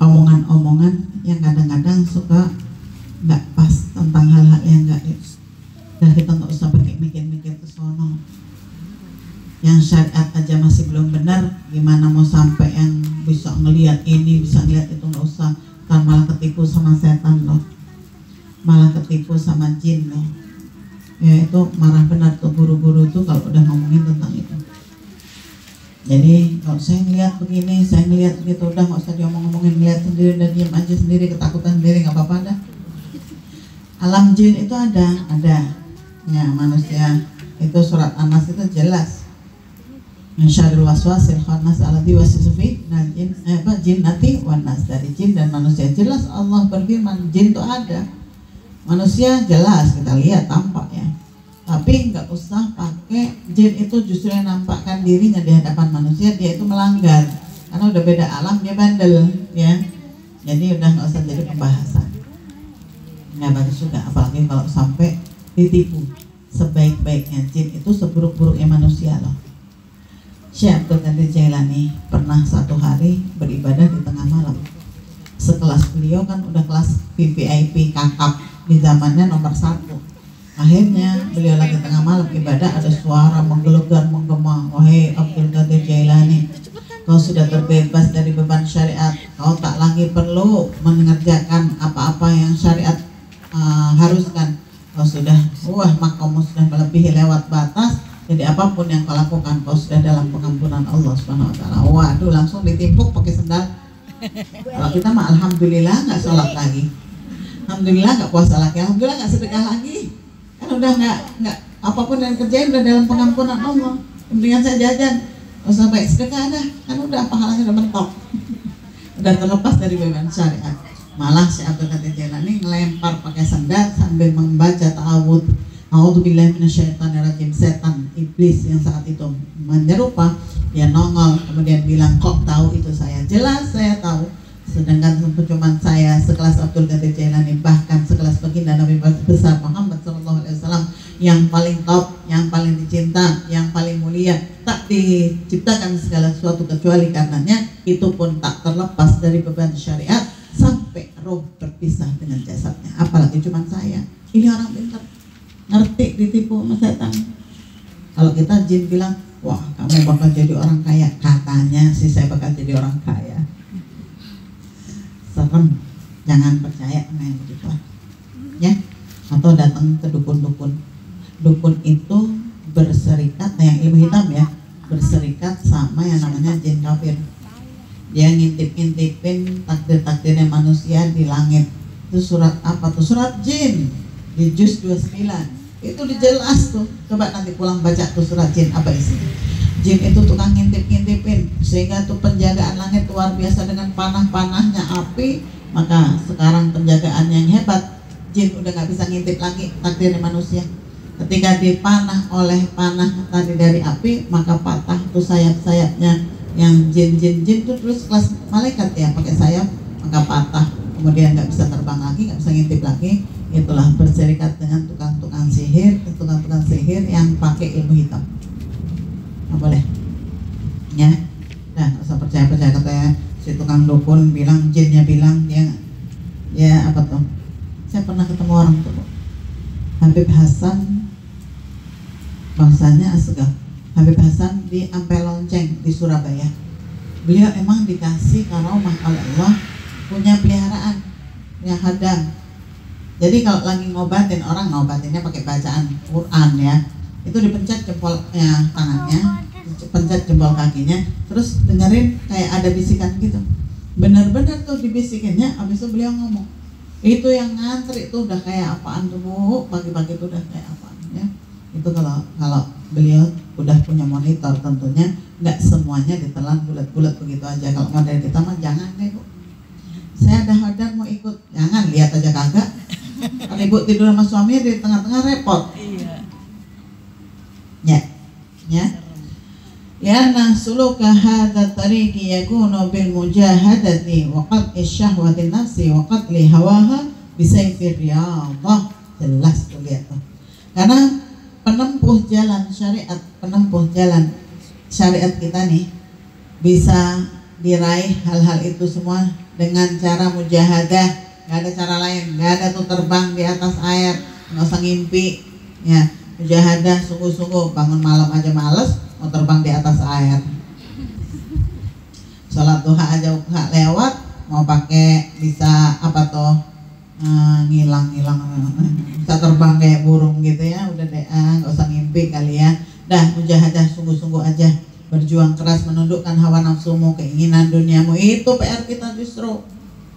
Speaker 4: omongan-omongan yang kadang-kadang suka nggak pas tentang hal-hal yang nggak dan kita nggak usah pakai mikir-mikir ke sono. Yang syariat aja masih belum benar gimana mau sampai yang bisa ngelihat ini bisa ngelihat itu nggak usah. Kan malah ketipu sama setan loh malah ketipu sama jin loh ya itu marah benar tuh guru-guru tuh kalau udah ngomongin tentang itu jadi kalau saya ngeliat begini, saya ngeliat begitu udah nggak usah diomong-omongin, ngeliat sendiri dan diam aja sendiri, ketakutan sendiri nggak apa-apa dah. Alam jin itu ada, ada. Ya manusia itu surat Anas itu jelas. Min syarril waswasil khannas alladzi waswisu fi jin eh, apa jin nanti wanas dari jin dan manusia jelas Allah berfirman jin itu ada. Manusia jelas kita lihat tampak ya tapi nggak usah pakai jin itu justru yang nampakkan dirinya di hadapan manusia dia itu melanggar. Karena udah beda alam dia bandel ya. Jadi udah nggak usah jadi pembahasan. Nggak bagus juga apalagi kalau sampai ditipu. Sebaik-baiknya jin itu seburuk-buruknya manusia loh. Syekh Abdul Qadir Jailani pernah satu hari beribadah di tengah malam. Sekelas beliau kan udah kelas VVIP kakap di zamannya nomor satu. Akhirnya beliau lagi tengah malam ibadah ada suara menggelegar menggema Wahai Abdul Qadir Jailani Kau sudah terbebas dari beban syariat. Kau tak lagi perlu mengerjakan apa-apa yang syariat uh, haruskan. Kau sudah, wah makamu sudah melebihi lewat batas. Jadi apa pun yang kau lakukan kau sudah dalam pengampunan Allah Subhanahu Wa Taala. Waduh langsung ditimpuk pakai sendal. Kalau kita mah Alhamdulillah nggak sholat lagi Alhamdulillah nggak puasa lagi. Alhamdulillah nggak sedekah lagi. Kan udah nggak nggak apa pun yang kerjain udah dalam pengampunan Allah. Kemudian saya jajan. Oh sampai sedekah ada kan udah pahalanya udah mentok. Udah terlepas dari beban syariat malah si Abdul Qadir Jailani ngelempar pakai sendal sambil membaca ta'awud A'udzubillahi minasyaitonirrajim setan iblis yang saat itu menyerupa dia nongol kemudian bilang kok tahu itu saya? Jelas saya tahu sedangkan cuma saya sekelas Abdul Qadir Jailani bahkan sekelas baginda Nabi besar Muhammad Shallallahu Alaihi Wasallam yang paling top, yang paling dicinta, yang paling mulia tak diciptakan segala sesuatu kecuali karenanya itu pun tak terlepas dari beban syariat sampai roh berpisah dengan jasadnya. Apalagi cuma saya. Ini orang pintar. Ngerti ditipu sama setan. Kalau kita jin bilang wah kamu bakal jadi orang kaya. Katanya sih saya bakal jadi orang kaya serem jangan percaya sama yang begitu ya atau datang ke dukun-dukun. Dukun itu berserikat nah yang ilmu hitam ya berserikat sama yang namanya jin kafir. Dia ngintip-ngintipin takdir-takdirnya manusia di langit. Itu surat apa tuh? Surat jin di juz 29 itu dijelas tuh. Coba nanti pulang baca tuh surat jin apa isinya jin itu tukang ngintip-ngintipin sehingga tuh penjagaan langit luar biasa dengan panah-panahnya api maka sekarang penjagaan yang hebat jin udah nggak bisa ngintip lagi takdirnya manusia. Ketika dipanah oleh panah tadi dari api maka patah tuh sayap-sayapnya yang jin-jin jin tuh terus kelas malaikat ya pakai sayap maka patah. Kemudian nggak bisa terbang lagi nggak bisa ngintip lagi. Itulah berserikat dengan tukang-tukang sihir tukang-tukang sihir yang pakai ilmu hitam nggak boleh? Ya. Nah nggak usah percaya percaya. Katanya si tukang dukun bilang jinnya bilang dia ya apa tuh? Saya pernah ketemu orang tuh. Habib Hasan bangsanya asegaf Habib Hasan di Ampel Lonceng di Surabaya. Beliau emang dikasih karomah oleh Allah punya peliharaan punya hadang jadi kalau lagi ngobatin orang ngobatinnya pakai bacaan Quran ya itu dipencet jempolnya tangannya. Pencet jempol kakinya. Terus dengerin kayak ada bisikan gitu. Bener-bener tuh dibisikinnya habis itu beliau ngomong itu yang ngantri itu udah kayak apaan tuh bu? Pagi-pagi itu udah kayak apaan ya? Itu kalau kalau beliau udah punya monitor tentunya nggak semuanya ditelan bulat-bulat begitu aja. Kalau dari kita mah jangan deh bu. Saya ada hadar mau ikut. Jangan lihat aja kagak. Kalau ibu tidur sama suaminya di tengah-tengah repot ya. Ya. Ya suluka hadha tariqi yakunu bil mujahadati wa qat'i syahwati nafsi wa qatli hawaha bisayfi riyadhah. Jelas tuh lihat tuh. Karena penempuh jalan syariat penempuh jalan syariat kita nih bisa diraih hal-hal itu semua dengan cara mujahadah. Nggak ada cara lain. Nggak ada tuh terbang di atas air. Nggak usah ngimpi. Ya mujahadah sungguh-sungguh bangun malam aja males mau terbang di atas air. Sholat duha aja nggak lewat mau pakai bisa apa tuh eh, ngilang-ngilang. Bisa terbang kayak burung gitu ya udah deh ah, nggak usah ngimpi kali ya. Dah mujahadah sungguh-sungguh aja. Berjuang keras menundukkan hawa nafsumu keinginan duniamu. Itu PR kita justru.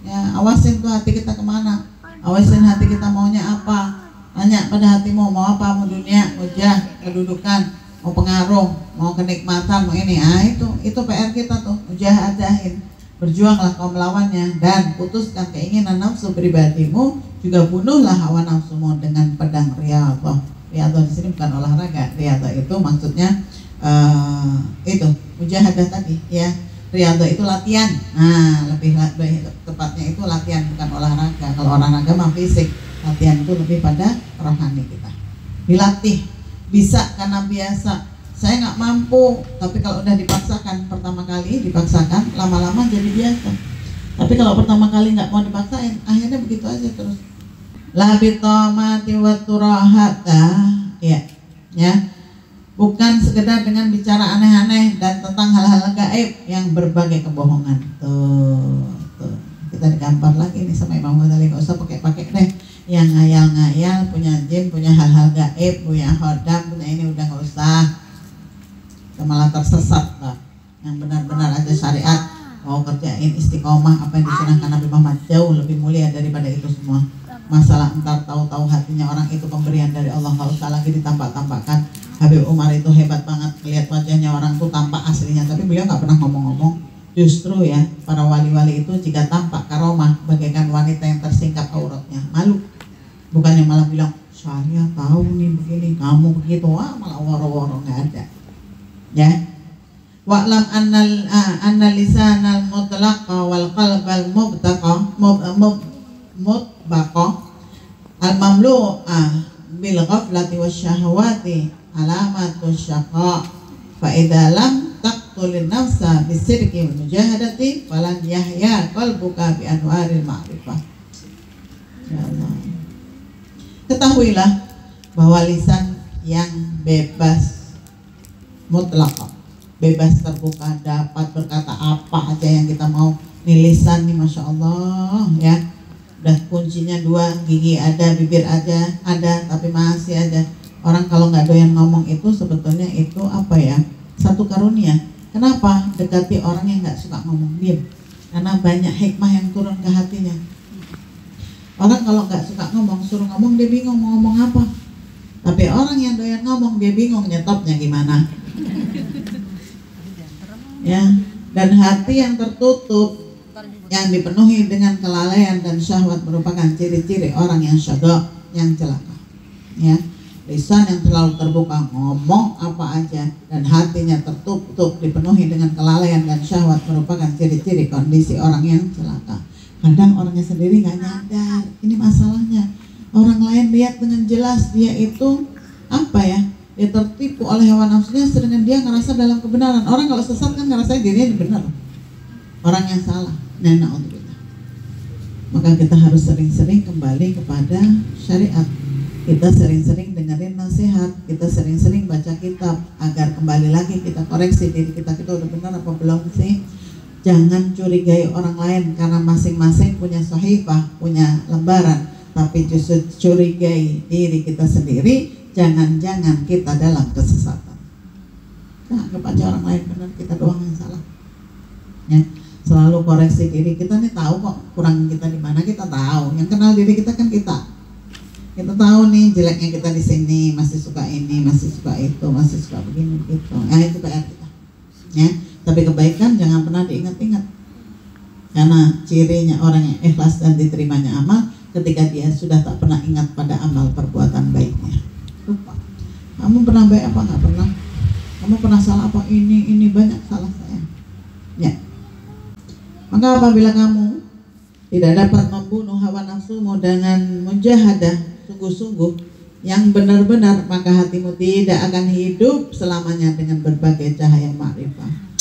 Speaker 4: Ya awasin tuh hati kita ke mana? Awasin hati kita maunya apa tanya pada hatimu mau apa mau dunia mau jah kedudukan mau pengaruh mau kenikmatan mau ini. Ah itu itu PR kita tuh mujahadahin berjuanglah kau melawannya dan putuskan keinginan nafsu pribadimu juga bunuhlah hawa nafsumu dengan pedang riyadhah riyadhah di sini bukan olahraga. Riyadhah itu maksudnya eh, itu mujahadah tadi ya. Riyadhah itu latihan. Nah lebih, lebih tepatnya itu latihan bukan olahraga. Kalau olahraga mah fisik latihan itu lebih pada rohani kita. Dilatih. Bisa karena biasa. Saya nggak mampu tapi kalau udah dipaksakan pertama kali dipaksakan lama-lama jadi biasa. Tapi kalau pertama kali nggak mau dipaksain akhirnya begitu aja terus. Labitomati wa turahata. Ya ya. Bukan sekedar dengan bicara aneh-aneh dan tentang hal-hal gaib yang berbagai kebohongan. Tuh, tuh. kita digampar lagi nih sama Imam Ghazali. Nggak usah pakai-pakai deh yang ngayal-ngayal punya jin punya hal-hal gaib punya hodam punya ini udah nggak usah. Malah tersesat lah yang benar-benar aja syariat mau kerjain istiqomah apa yang disunahkan Nabi Muhammad jauh lebih mulia daripada itu semua. Masalah entar tahu-tahu hatinya orang itu pemberian dari Allah nggak usah lagi ditampak-tampakkan Habib Umar itu hebat banget melihat wajahnya orang tuh tampak aslinya tapi beliau nggak pernah ngomong-ngomong. Justru ya para wali-wali itu jika tampak karomah bagaikan wanita yang tersingkap auratnya malu bukannya malah bilang saya tahu nih begini kamu begitu wah malah woro-woro nggak ada. Ya. Wa'lam annal anna lisanal mutlaqa wal qalbal mubtaqa mub, mub, mutbaqa al mamlu'a bil ghaflati wasyahawati alamatu syaqa fa idza lam taqtulin nafsa bisirki wal mujahadati falan yahya qalbuka bi anwaril ma'rifah. Ya Allah ketahuilah bahwa lisan yang bebas mutlak bebas terbuka dapat berkata apa aja yang kita mau. Nih lisan nih Masya Allah ya. Udah kuncinya dua, gigi ada, bibir aja, ada, tapi masih ada Orang kalau nggak doyan ngomong itu sebetulnya itu apa ya? Satu karunia. Kenapa? Dekati orang yang nggak suka ngomong? Diam. Karena banyak hikmah yang turun ke hatinya Orang kalau nggak suka ngomong, suruh ngomong dia bingung mau ngomong apa tapi orang yang doyan ngomong dia bingung nyetopnya gimana. ya, dan hati yang tertutup yang dipenuhi dengan kelalaian dan syahwat merupakan ciri-ciri orang yang syadok, yang celaka. Ya, lisan yang terlalu terbuka ngomong apa aja dan hatinya tertutup dipenuhi dengan kelalaian dan syahwat merupakan ciri-ciri kondisi orang yang celaka. Kadang orangnya sendiri nggak nyadar. Ini masalahnya. Orang lain lihat dengan jelas dia itu apa ya dia tertipu oleh hawa nafsunya sedangkan dia ngerasa dalam kebenaran. Orang kalau sesat kan ngerasa dirinya benar. Orang yang salah. Nah untuk maka kita harus sering-sering kembali kepada syariat. Kita sering-sering dengerin nasihat. Kita sering-sering baca kitab. Agar kembali lagi kita koreksi diri kita kita udah benar apa belum sih jangan curigai orang lain karena masing-masing punya sahifah punya lembaran. Tapi justru curigai diri kita sendiri jangan-jangan kita dalam kesesatan. Nah aja orang lain benar kita doang yang salah. Ya selalu koreksi diri kita nih tahu kok kurang kita di mana kita tahu. Yang kenal diri kita kan kita. Kita tahu nih jeleknya kita di sini masih suka ini masih suka itu masih suka begini gitu. Nah itu PR kita. Ya tapi kebaikan jangan pernah diingat-ingat karena cirinya orang yang ikhlas dan diterimanya amal ketika dia sudah tak pernah ingat pada amal perbuatan baiknya. Lupa. Kamu pernah baik apa nggak pernah? Kamu pernah salah apa ini ini banyak salah saya. Ya. Maka apabila kamu tidak dapat membunuh hawa nafsumu dengan mujahadah sungguh-sungguh yang benar-benar maka hatimu tidak akan hidup selamanya dengan berbagai cahaya makrifah.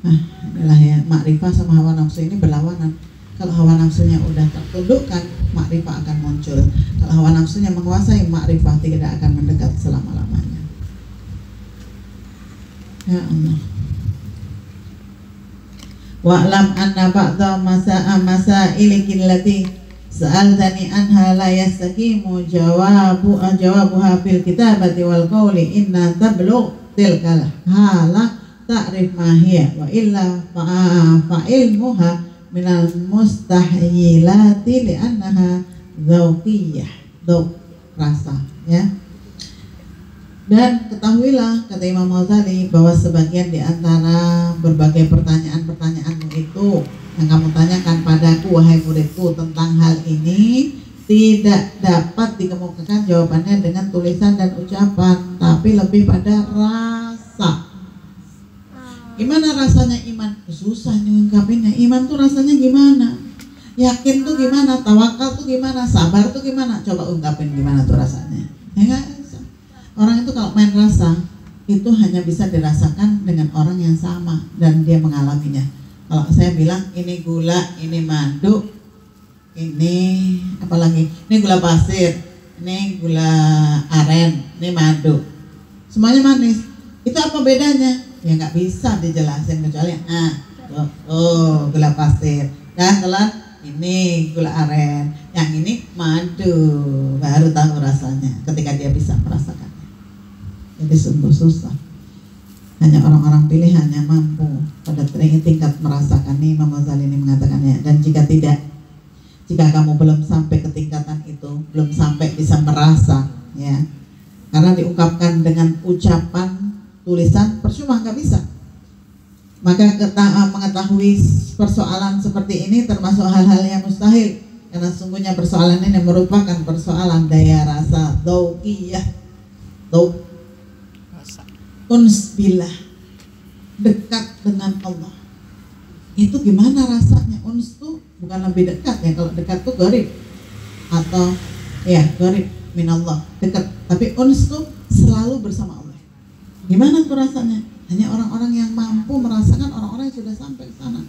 Speaker 4: Nah, inilah ya makrifah sama hawa nafsu ini berlawanan kalau hawa nafsunya udah tertundukkan, makrifah akan muncul. Kalau hawa nafsunya menguasai, makrifah tidak akan mendekat selama-lamanya. Ya Allah. Wa'lam anna ba'da masa'a masailikil lati sa'altani anha la yastaqimu jawabu jawabuha fil kitabati wal qawli inna tablugh tilkal hala ta'rif ma hiya wa illa fa ilmuha minal mustahilati li'annaha zawqiyah dzauq rasa ya. Dan ketahuilah kata Imam Ghazali bahwa sebagian di antara berbagai pertanyaan-pertanyaanmu itu yang kamu tanyakan padaku wahai muridku tentang hal ini tidak dapat dikemukakan jawabannya dengan tulisan dan ucapan tapi lebih pada rasa Gimana rasanya iman? Susah ngungkapinnya. Iman tuh rasanya gimana? Yakin tuh gimana? Tawakal tuh gimana? Sabar tuh gimana? Coba ungkapin gimana tuh rasanya. Ya gak? Orang itu kalau main rasa itu hanya bisa dirasakan dengan orang yang sama dan dia mengalaminya. Kalau saya bilang ini gula, ini madu, ini apalagi? Ini gula pasir, ini gula aren, ini madu. Semuanya manis. Itu apa bedanya? Ya nggak bisa dijelasin kecuali ah oh, oh gula pasir. Dan kalau ini gula aren. Yang ini madu. Baru tahu rasanya ketika dia bisa merasakannya jadi sungguh susah. Hanya orang-orang pilihan yang mampu. Pada tingkat merasakan ini Imam Ghazali ini mengatakannya dan jika tidak jika kamu belum sampai ke tingkatan itu belum sampai bisa merasa ya. Karena diungkapkan dengan ucapan tulisan percuma nggak bisa. Maka kita eh, mengetahui persoalan seperti ini termasuk hal-hal yang mustahil. Karena sungguhnya persoalan ini merupakan persoalan daya rasa daukiyah. Dauk. Unsbillah. Dekat dengan Allah. Itu gimana rasanya? Uns tuh bukan lebih dekat ya. Kalau dekat tuh garib atau ya garib minallah. Dekat. Tapi uns tuh selalu bersama Allah Gimana tuh rasanya? Hanya orang-orang yang mampu merasakan orang-orang yang sudah sampai ke sana.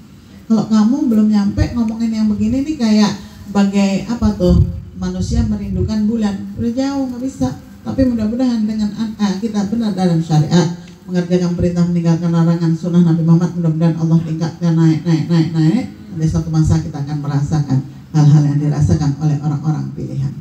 Speaker 4: Kalau kamu belum nyampe ngomongin yang begini nih kayak bagai apa tuh? Manusia merindukan bulan. Udah jauh nggak bisa. Tapi mudah-mudahan dengan ah, kita benar dalam syariat mengerjakan perintah meninggalkan larangan sunnah Nabi Muhammad mudah-mudahan Allah tingkatkan naik naik naik naik. Di suatu masa kita akan merasakan hal-hal yang dirasakan oleh orang-orang pilihan.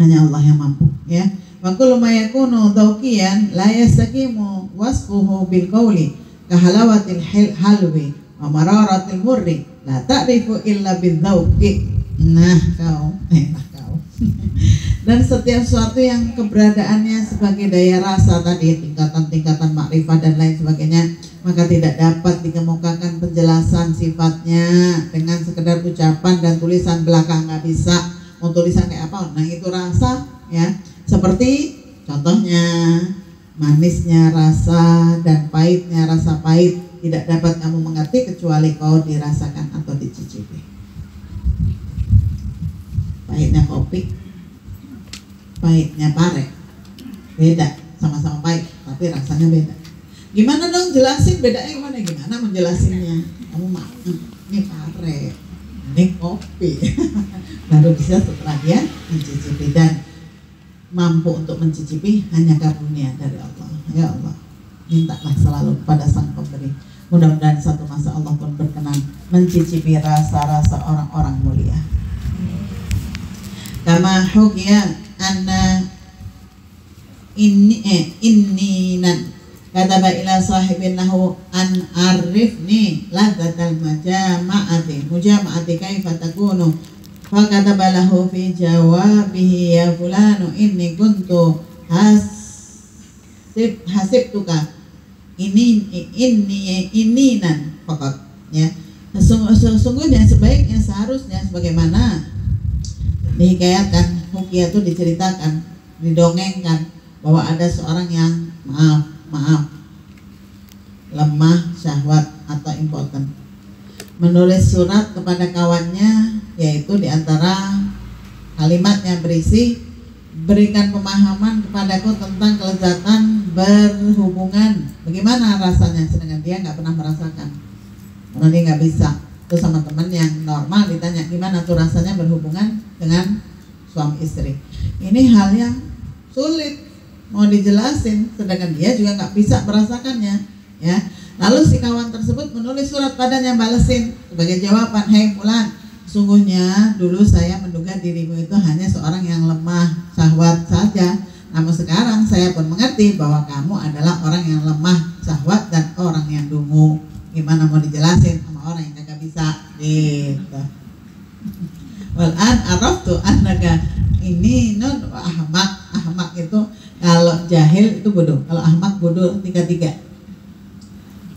Speaker 4: Hanya Allah yang mampu ya wa kullu ma yakunu dhauqiyan la yastaqimu wasfuhu bil qawli ka halawatil hil- halwi wa mararatil murri la ta'rifu illa bil dhauqi nah kau eh nah kau. Dan setiap sesuatu yang keberadaannya sebagai daya rasa tadi tingkatan-tingkatan makrifat dan lain sebagainya maka tidak dapat dikemukakan penjelasan sifatnya dengan sekedar ucapan dan tulisan belakang. Nggak bisa mau tulisan kayak apa. Nah itu rasa ya seperti contohnya manisnya rasa dan pahitnya rasa pahit tidak dapat kamu mengerti kecuali kau dirasakan atau dicicipi. Pahitnya kopi pahitnya pare. Beda sama-sama pahit tapi rasanya beda. Gimana dong jelasin bedanya gimana? Gimana menjelasinnya? Kamu makan ini pare ini kopi. Baru bisa setelah dia mencicipi dan mampu untuk mencicipi hanya karunia dari Allah. Ya Allah mintalah selalu pada sang pemberi. Mudah-mudahan satu masa Allah pun berkenan mencicipi rasa-rasa orang-orang mulia. Kama hukiya anna inni eh, inni nan kataba ila sahibin lahu an arifni ladzatal majama'ati. Mujama'ati kaifa takunu fa kataba lahu fi jawabihi ya fulanu inni kuntu hasib hasibtuka. Ini ini ini nan pokok ya. Sesung- sesungguhnya sebaiknya seharusnya sebagaimana dihikayatkan Hukia itu diceritakan didongengkan bahwa ada seorang yang maaf maaf lemah syahwat atau impoten menulis surat kepada kawannya yaitu di antara kalimatnya berisi berikan pemahaman kepadaku tentang kelezatan berhubungan. Bagaimana rasanya? Sedangkan dia nggak pernah merasakan. Karena dia nggak bisa. Terus sama teman yang normal ditanya gimana tuh rasanya berhubungan dengan suami istri? Ini hal yang sulit. Mau dijelasin sedangkan dia juga nggak bisa merasakannya ya lalu si kawan tersebut menulis surat padanya balesin sebagai jawaban hei fulan sungguhnya dulu saya menduga dirimu itu hanya seorang yang lemah syahwat saja. Namun sekarang saya pun mengerti bahwa kamu adalah orang yang lemah syahwat dan orang yang dungu. Gimana mau dijelasin sama orang yang kagak bisa? Gitu. Walan araftu annaka ini non ahmak. Ahmak itu kalau jahil itu bodoh. Kalau ahmak bodoh tiga tiga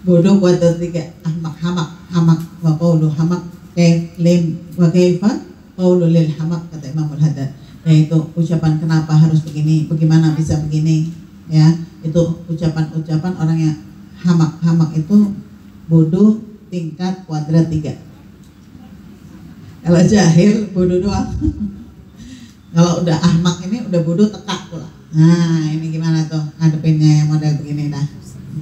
Speaker 4: bodoh kuadrat tiga ahmak hamak hamak wa qawlu hamak kaif lim wa kaifa qawlu lil hamak kata Imam Al-Haddad. Yaitu ucapan kenapa harus begini bagaimana bisa begini ya. Itu ucapan-ucapan orang yang hamak hamak itu bodoh tingkat kuadrat tiga. Kalau jahil bodoh doang. Kalau udah ahmak ini udah bodoh tekak pula. Nah ini gimana tuh ngadepinnya yang model begini dah.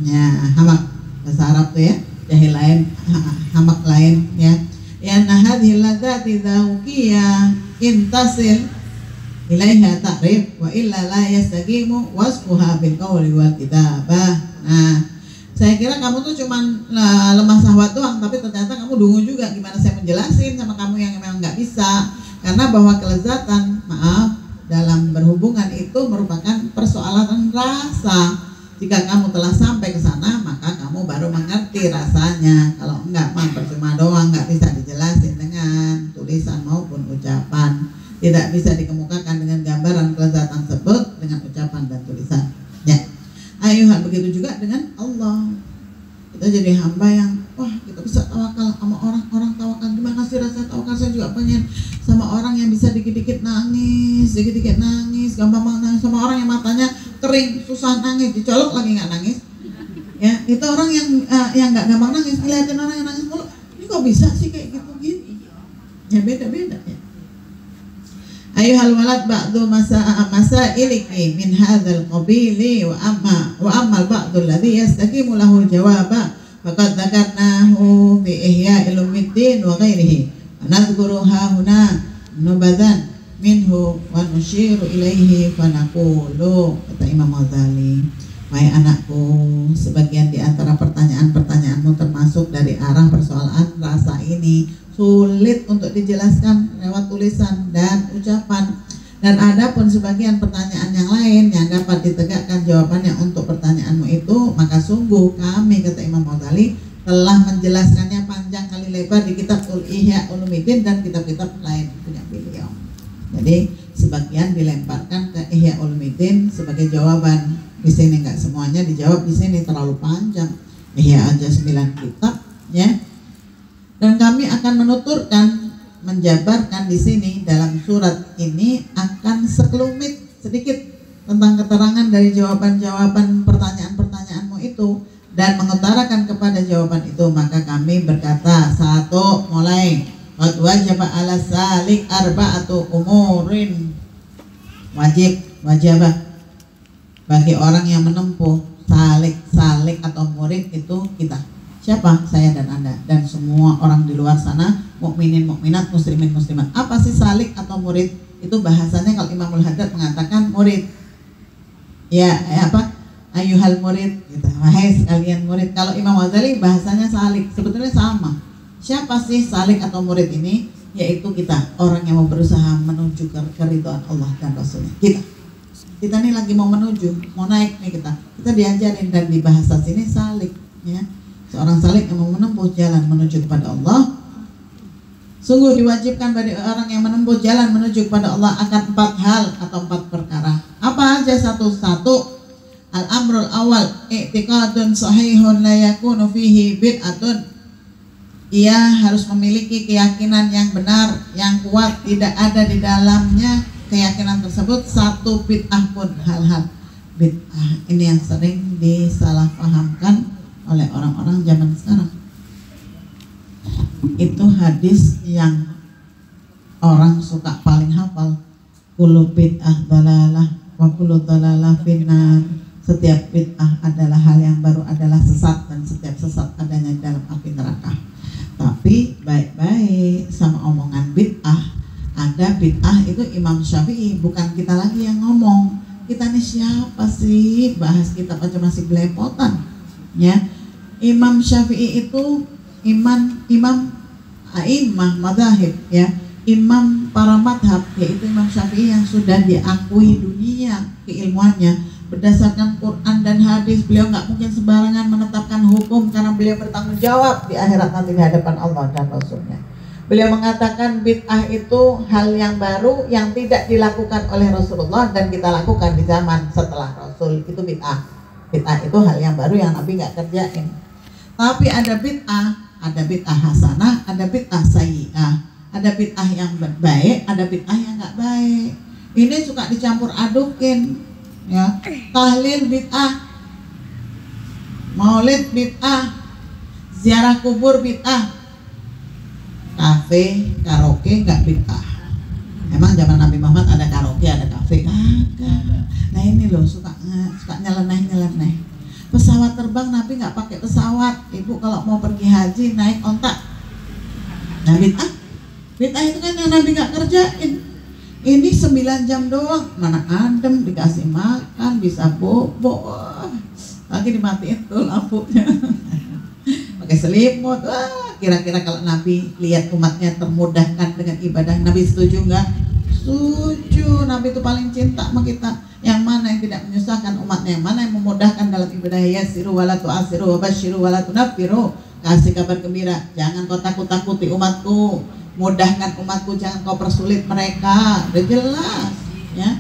Speaker 4: Ya hamak bahasa Arab tuh ya jahil lain ha- hamak lain ya. Ya nah hadhil ladzati dzauqiyah intasil ilaiha ta'rif wa illa la yastaqimu wasfuha bil qawli wal kitabah. Nah saya kira kamu tuh cuman eh, lemah syahwat doang tapi ternyata kamu dungu juga gimana saya menjelasin sama kamu yang memang nggak bisa. Karena bahwa kelezatan maaf dalam berhubungan itu merupakan persoalan rasa jika kamu telah sampai ke sana maka kamu baru mengerti rasanya. Kalau enggak mah percuma doang nggak bisa dijelasin dengan tulisan maupun ucapan. Tidak bisa dikemukakan dengan gambaran kelezatan tersebut dengan ucapan dan tulisan ya ayuhan begitu juga dengan Allah. Kita jadi hamba yang wah kita bisa tawakal sama orang-orang tawakal. Gimana sih rasa tawakal saya juga pengen sama orang yang bisa dikit-dikit nangis dikit-dikit nangis gampang banget nangis sama orang yang matanya kering susah nangis dicolok lagi nggak nangis. Ya itu orang yang eh, yang nggak gampang nangis. Ngeliatin orang yang nangis mulu ini kok bisa sih kayak gitu gitu ya beda-beda ya. Ayuhal walad ba'du masa masa iliki min hadzal qabili wa amma wa amma al-ba'du alladhi yastaqimu lahu jawaba. Faqad dzakarnahu fi ihya ilmuddin wa ghairihi nadhkuru ha huna nubadan minhu wa nushiru ilaihi kata Imam Ghazali Wahai anakku, sebagian di antara pertanyaan-pertanyaanmu termasuk dari arah persoalan rasa ini sulit untuk dijelaskan lewat tulisan dan ucapan. Dan ada pun sebagian pertanyaan yang lain yang dapat ditegakkan jawabannya untuk pertanyaanmu itu, maka sungguh kami kata Imam Ghazali telah menjelaskannya panjang kali lebar di kitab Ul Ihya Ulumuddin dan kitab-kitab lain punya beliau. Jadi sebagian dilemparkan ke Ihya Ulumuddin sebagai jawaban. Di sini nggak semuanya dijawab di sini terlalu panjang. Ya aja 9 kitab ya dan kami akan menuturkan menjabarkan di sini dalam surat ini akan sekelumit sedikit tentang keterangan dari jawaban-jawaban pertanyaan-pertanyaanmu itu dan mengutarakan kepada jawaban itu maka kami berkata satu mulai. Qad wajib ala salik arba'atu umurin. Wajib wajibah. Bagi orang yang menempuh salik salik atau murid itu kita. Siapa? Saya dan anda. Dan semua orang di luar sana mukminin mukminat muslimin muslimat. Apa sih salik atau murid? Itu bahasanya kalau Imamul Haddad mengatakan murid. Ya eh, apa ayuhal murid gitu wahai sekalian murid kalau Imam Ghazali bahasanya salik sebetulnya sama siapa sih salik atau murid ini yaitu kita orang yang mau berusaha menuju ke keridhaan Allah dan Rasulnya kita kita nih lagi mau menuju, mau naik nih kita. Kita diajarin dan di bahasa sini salik, ya. Seorang salik yang mau menempuh jalan menuju kepada Allah. Sungguh diwajibkan bagi orang yang menempuh jalan menuju kepada Allah akan empat hal atau empat perkara. Apa aja satu-satu? Al-amrul awal i'tiqadun sahihun la yakunu fihi bid'atun. Ia harus memiliki keyakinan yang benar, yang kuat, tidak ada di dalamnya keyakinan tersebut satu bid'ah pun hal-hal bid'ah. Ini yang sering disalahpahamkan oleh orang-orang zaman sekarang. Itu hadis yang orang suka paling hafal. Kulu bid'ah dalalah wa kulu dalalah finnar setiap bid'ah adalah hal yang baru adalah sesat dan setiap sesat adanya dalam api neraka. Tapi baik-baik sama omongan bid'ah ada bid'ah itu Imam Syafi'i bukan kita lagi yang ngomong. Kita nih siapa sih? Bahas kita aja masih belepotan ya. Imam Syafi'i itu iman imam a'immah madhahib ya. Imam para madhab yaitu Imam Syafi'i yang sudah diakui dunia keilmuannya berdasarkan Quran dan hadis beliau nggak mungkin sembarangan menetapkan hukum karena beliau bertanggung jawab di akhirat nanti di hadapan Allah dan Rasulnya Beliau mengatakan bid'ah itu hal yang baru yang tidak dilakukan oleh Rasulullah dan kita lakukan di zaman setelah Rasul itu bid'ah. Bid'ah itu hal yang baru yang Nabi nggak kerjain. Tapi ada bid'ah, ada bid'ah hasanah, ada bid'ah sayyi'ah, ada bid'ah yang baik, ada bid'ah yang nggak baik. Ini suka dicampur adukin, ya. Tahlil bid'ah, maulid bid'ah, ziarah kubur bid'ah, kafe karaoke nggak bid'ah. Emang zaman Nabi Muhammad ada karaoke ada kafe? Kagak. Nah ini loh suka suka nyeleneh nyeleneh pesawat terbang Nabi nggak pakai pesawat. Ibu kalau mau pergi haji naik ontak. Nah bid'ah. Bid'ah itu kan yang Nabi nggak kerjain ini 9 jam doang. Mana adem dikasih makan bisa bobo lagi dimatiin tuh lampunya. Pakai selimut. Wah kira-kira kalau Nabi lihat umatnya termudahkan dengan ibadah Nabi setuju nggak? Setuju. Nabi itu paling cinta sama kita. Yang mana yang tidak menyusahkan umatnya? Yang mana yang memudahkan dalam ibadah? Ya siru wala asiru wa basyiru wala tunafiru kasih kabar gembira. Jangan kau takut-takuti umatku mudahkan umatku jangan kau persulit mereka. Udah jelas ya.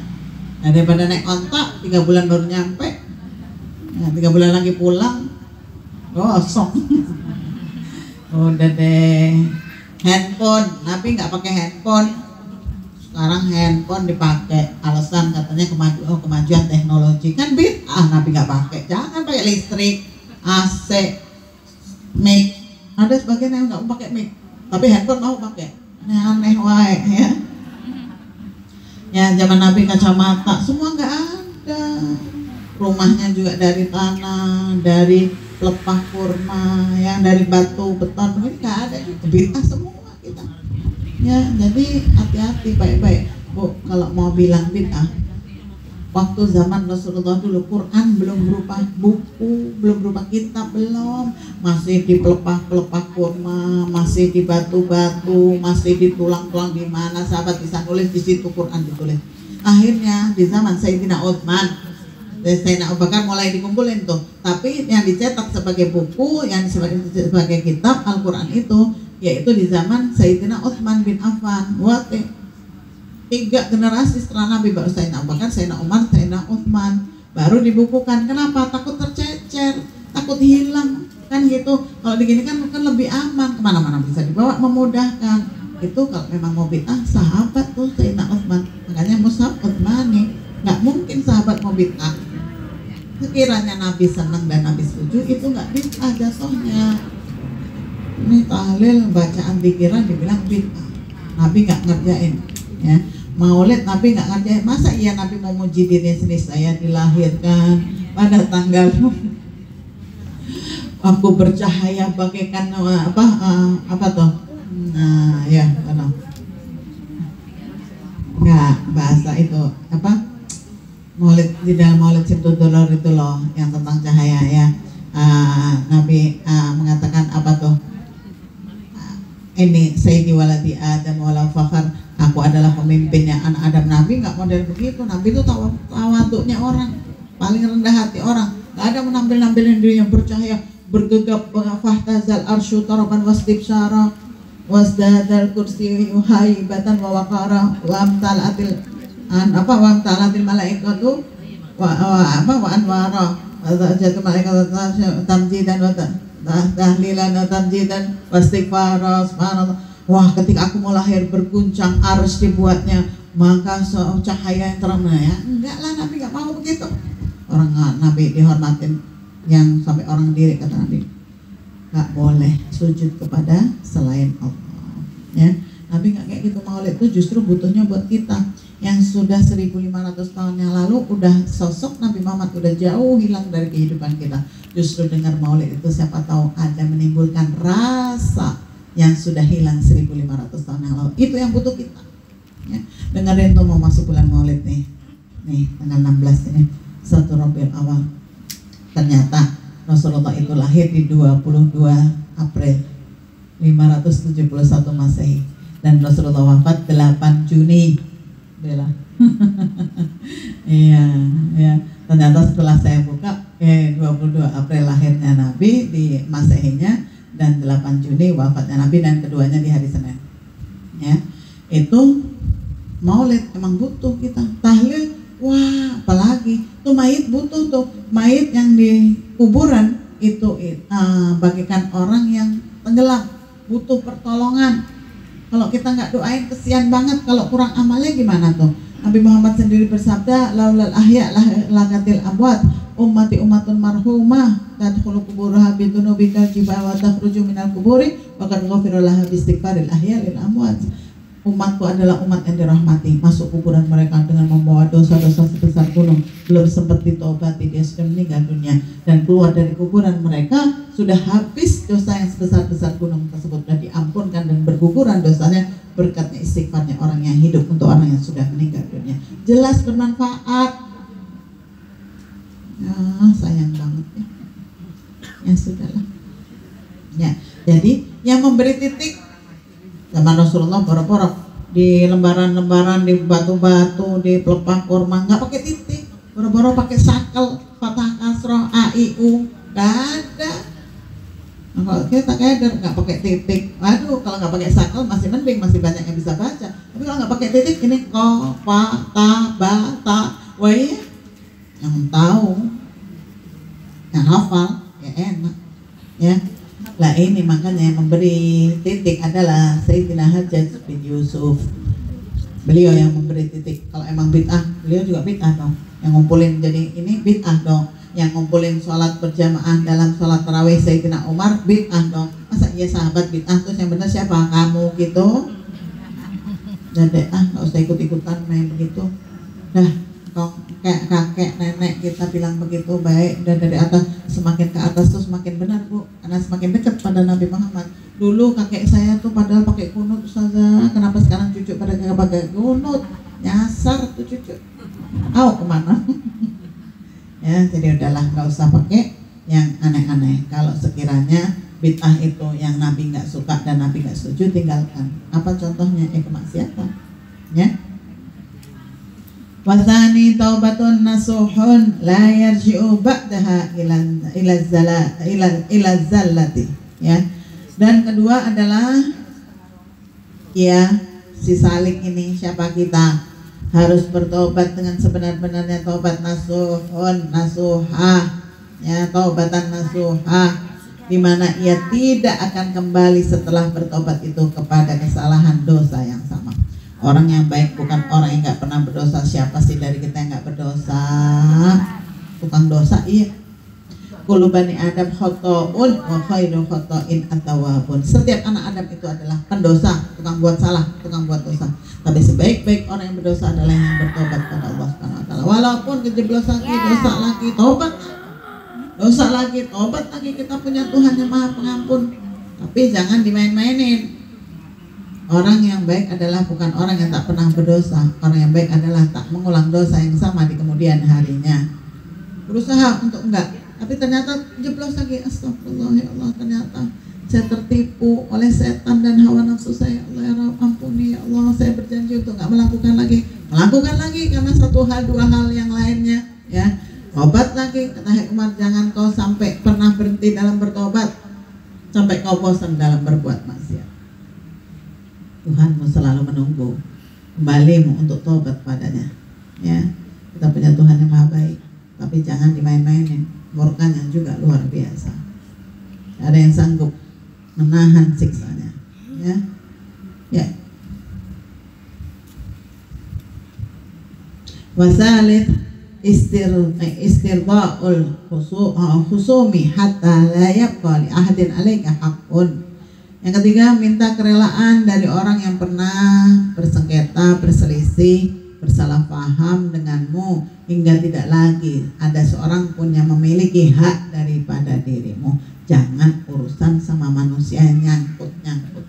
Speaker 4: Nah, daripada naik ontak tiga bulan baru nyampe. Nah, tiga bulan lagi pulang gosong. Udah deh. Handphone Nabi nggak pakai handphone. Sekarang handphone dipakai. Alasan katanya kemaju oh, kemajuan teknologi. Kan ah Nabi nggak pakai. Jangan pakai listrik AC mic. Ada sebagian yang nggak pakai mic tapi handphone mau pakai. Aneh aneh wae ya. Ya zaman Nabi kacamata semua nggak ada. Rumahnya juga dari tanah dari pelepah kurma yang dari batu beton. Ini nggak ada bid'ah semua kita. Ya jadi hati-hati baik-baik. Bu kalau mau bilang bid'ah waktu zaman Rasulullah dulu Quran belum berupa buku belum berupa kitab belum. Masih di pelepah-pelepah kurma masih di batu-batu masih di tulang-tulang di mana sahabat bisa nulis di situ Quran ditulis. Akhirnya di zaman Sayyidina Utsman Sayyidina Abu Bakar mulai dikumpulin tuh. Tapi yang dicetak sebagai buku yang sebagai, sebagai kitab Al-Quran itu yaitu di zaman Sayyidina Utsman bin Affan. Wate tiga generasi setelah Nabi baru Sayyidina Abu Bakar, Sayyidina Umar, Sayyidina Utsman baru dibukukan. Kenapa? Takut tercecer takut hilang. Kan gitu. Kalau begini kan kan lebih aman. Ke mana-mana bisa dibawa memudahkan. Itu kalau memang mau bid'ah sahabat tuh Sayyidina Utsman makanya Musab Utsmani nggak mungkin sahabat mau bid'ah. Sekiranya Nabi senang dan Nabi setuju itu nggak bid'ah jatuhnya. Ini tahlil bacaan pikiran dibilang bid'ah. Nabi nggak ngerjain maulid Nabi nggak ngerjain masa iya Nabi mau muji diri sendiri? Saya dilahirkan. Pada tanggal aku bercahaya bagaikan eh, apa eh, apa tuh? Nah ya ano nggak bahasa itu apa? Maulid di dalam maulid Simtudulur itu loh yang tentang cahaya ya. Ah, Nabi ah, mengatakan apa tuh? Ah, ini Sayyidi waladi Adam walau fakar aku adalah pemimpinnya anak Adam. Nabi nggak model begitu. Nabi itu tawa tawaduknya orang. Paling rendah hati orang. Nggak ada menampil nampilin dirinya bercahaya bergegap fahtazal arsyu taraban wastibsyara wasdadal kursi haibatan wa waqara wa amtalatil an apa wa amtalatil malaikatu wa, apa wa anwara jatuh malaikat tamjidan wa ta- ta- tahlilan wa tamjidan wa istighfara subhanallah wah ketika aku mau lahir berguncang arus dibuatnya maka so, cahaya yang terang Nah, ya enggak lah nabi nggak mau begitu. Orang nabi dihormatin yang sampai orang diri kata nabi nggak boleh sujud kepada selain Allah. Ya Nabi nggak kayak gitu maulid itu justru butuhnya buat kita yang sudah 1500 tahun yang lalu udah sosok Nabi Muhammad udah jauh hilang dari kehidupan kita. Justru dengar maulid itu siapa tahu ada menimbulkan rasa yang sudah hilang 1500 tahun yang lalu. Itu yang butuh kita. Ya. dengerin tuh mau masuk bulan maulid nih. Nih tanggal 16 ini satu Rabiul awal. Ternyata Rasulullah itu lahir di 22 April 571 Masehi. Dan Rasulullah wafat 8 Juni. Bella. Iya ya ternyata setelah saya buka eh 22 April lahirnya Nabi di Masehinya dan 8 Juni wafatnya Nabi dan keduanya di hari Senin. Ya. Itu maulid emang butuh kita. Tahlil wah apalagi? Tuh mayit butuh tuh. Mayit yang di kuburan itu eh, bagikan orang yang tenggelam butuh pertolongan. Kalau kita nggak doain kesian banget. Kalau kurang amalnya gimana tuh Nabi Muhammad sendiri bersabda laulal ahya lakatil amwat ummati ummatun marhumah dan khulu kuburuha bidunubika jibah wa takhruju minal kuburi wa qad ghafira laha biistighfaril ahya lil amwat umatku adalah umat yang dirahmati. Masuk kuburan mereka dengan membawa dosa-dosa sebesar gunung. Belum sempat ditobati dia sudah meninggal dunia. Dan keluar dari kuburan mereka sudah habis dosa yang sebesar-besar gunung tersebut. Sudah diampunkan dan berguguran dosanya berkatnya istighfarnya orang yang hidup untuk orang yang sudah meninggal dunia. Jelas bermanfaat. Ya sayang banget ya. Ya sudahlah. Ya jadi yang memberi titik zaman Rasulullah borok-borok. Di lembaran-lembaran di batu-batu di pelepah kurma nggak pakai titik. Borok-borok pakai sakel fatah kasroh a i u. Nggak ada. Nah, kalau kita keder nggak pakai titik. Waduh kalau nggak pakai sakel masih mending masih banyak yang bisa baca. Tapi kalau nggak pakai titik ini ko pa ta ba ta wai yang tahu. Yang hafal ya enak. Ya lah ini makanya yang memberi titik adalah Sayyidina Hajjaj bin Yusuf. Beliau yang memberi titik. Kalau emang bid'ah beliau juga bid'ah dong. Yang ngumpulin jadi ini bid'ah dong. Yang ngumpulin sholat berjamaah dalam sholat tarawih Sayyidina Umar bid'ah dong. Masa iya sahabat bid'ah? Terus yang benar siapa? Kamu gitu. Dan deh ah nggak usah ikut ikutan main begitu. Dah kok kayak kakek nenek kita bilang begitu baik dan dari atas semakin ke atas tuh semakin benar bu karena semakin dekat pada Nabi Muhammad dulu kakek saya tuh padahal pakai kunut saja kenapa sekarang cucu pada nggak pakai kunut nyasar tuh cucu Au ke mana? ya jadi udahlah nggak usah pakai yang aneh-aneh. Kalau sekiranya bid'ah itu yang Nabi nggak suka dan Nabi nggak setuju tinggalkan. Apa contohnya? Eh kemaksiatan. Ya. Wasani taubatun nasuhun la yarji'u ba'daha ila ila zala ila ila zallati ya. Dan kedua adalah ya si salik ini siapa kita harus bertobat dengan sebenar-benarnya tobat nasuhun nasuha ya taubatan nasuha di mana ia tidak akan kembali setelah bertobat itu kepada kesalahan dosa yang sama. Orang yang baik bukan orang yang nggak pernah berdosa. Siapa sih dari kita yang nggak berdosa? Tukang dosa iya. Kulu bani Adam khotoun wa khairu khotoin atawabun. Setiap anak Adam itu adalah pendosa, tukang buat salah, tukang buat dosa. Tapi sebaik-baik orang yang berdosa adalah yang bertobat pada Allah Subhanahu wa taala. Walaupun kejeblos lagi, dosa lagi, tobat dosa lagi, tobat lagi kita punya Tuhan yang Maha Pengampun. Tapi jangan dimain-mainin. Orang yang baik adalah bukan orang yang tak pernah berdosa. Orang yang baik adalah tak mengulang dosa yang sama di kemudian harinya. Berusaha untuk enggak. Tapi ternyata jeblos lagi. Astagfirullah ya Allah. Ternyata saya tertipu oleh setan dan hawa nafsu saya. Allah ya Rabb, ampuni ya Allah. Saya berjanji untuk enggak melakukan lagi. Melakukan lagi karena satu hal dua hal yang lainnya. Ya, obat lagi kata Hikmar jangan kau sampai pernah berhenti dalam bertobat sampai kau bosan dalam berbuat maksiat. Tuhanmu selalu menunggu kembalimu untuk tobat padanya. Ya, kita punya Tuhan yang maha baik, tapi jangan dimain-mainin. Murkanya juga luar biasa. Ada yang sanggup menahan siksanya. Ya, ya. Wasalith istir istirdaul khusumi hatta la yabqa li ahadin alaika haqqun yang ketiga, minta kerelaan dari orang yang pernah bersengketa, berselisih, bersalah paham denganmu hingga tidak lagi ada seorang pun yang memiliki hak daripada dirimu. Jangan urusan sama manusia yang nyangkut-nyangkut.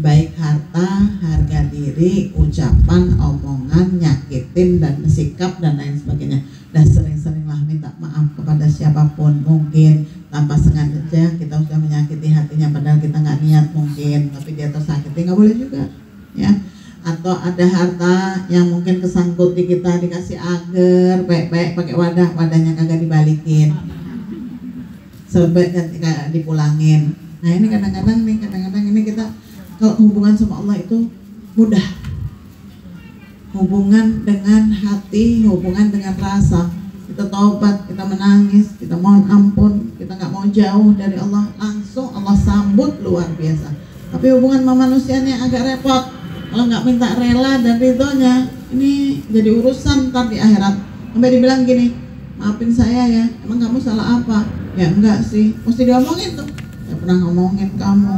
Speaker 4: Baik harta, harga diri, ucapan, omongan, nyakitin dan sikap dan lain sebagainya. Dan sering-seringlah minta maaf kepada siapa pun mungkin tanpa sengaja kita sudah menyakiti hatinya padahal kita nggak niat mungkin tapi dia tersakiti nggak boleh juga ya. Atau ada harta yang mungkin kesangkut di kita dikasih agar baik-baik pakai wadah wadahnya kagak dibalikin. Sebaiknya kayak dipulangin. Nah ini kadang-kadang nih kadang-kadang ini kita kalau hubungan sama Allah itu mudah hubungan dengan hati hubungan dengan rasa kita taubat, kita menangis, kita mohon ampun, kita nggak mau jauh dari Allah, langsung Allah sambut luar biasa. Tapi hubungan sama manusianya agak repot. Kalau nggak minta rela dan ridhonya, ini jadi urusan ntar di akhirat. Sampai dibilang gini, maafin saya ya, emang kamu salah apa? Ya enggak sih, mesti diomongin tuh. Ya pernah ngomongin kamu.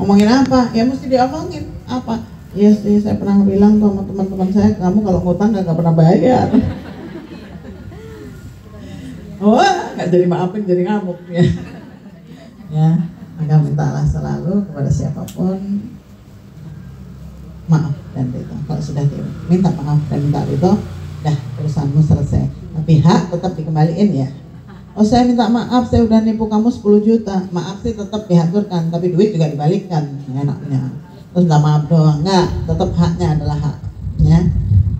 Speaker 4: Ngomongin apa? Ya mesti diomongin apa? Iya sih, saya pernah bilang sama teman-teman saya, kamu kalau ngutang nggak pernah bayar. Oh, nggak jadi maafin jadi ngamuk ya. Ya, maka mintalah selalu kepada siapa pun maaf dan itu. Kalau sudah minta maaf dan minta itu, dah urusanmu selesai. Tapi hak tetap dikembaliin ya. Oh saya minta maaf, saya udah nipu kamu 10 juta. Maaf sih tetap dihaturkan, tapi duit juga dibalikkan. Enaknya. Terus minta maaf doang, enggak. Tetap haknya adalah hak. Ya.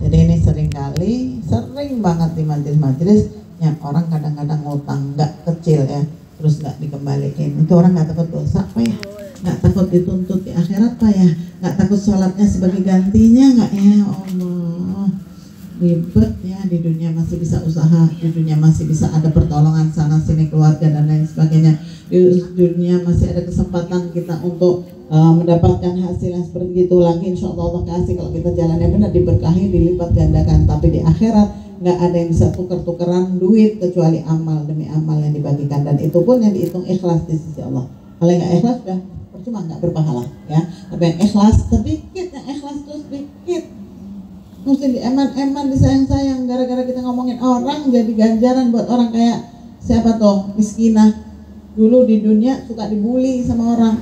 Speaker 4: Jadi ini sering kali, sering banget di majelis-majelis yang orang kadang-kadang ngutang nggak kecil ya terus nggak dikembalikan itu orang nggak takut dosa apa ya nggak takut dituntut di akhirat pak ya nggak takut sholatnya sebagai gantinya nggak ya Allah ribet ya di dunia masih bisa usaha di dunia masih bisa ada pertolongan sana sini keluarga dan lain sebagainya dunia masih ada kesempatan kita untuk uh, mendapatkan hasil yang seperti itu lagi. Insya Allah Allah kasih kalau kita jalannya benar diberkahi dilipat gandakan. Tapi di akhirat nggak ada yang bisa tuker-tukeran duit kecuali amal demi amal yang dibagikan. Dan itu pun yang dihitung ikhlas di sisi Allah. Kalau nggak ikhlas sudah percuma nggak berpahala ya. Tapi yang ikhlas sedikit yang ikhlas terus sedikit mesti di eman-eman disayang-sayang gara-gara kita ngomongin orang jadi ganjaran buat orang kayak siapa tuh miskinah dulu di dunia suka dibully sama orang.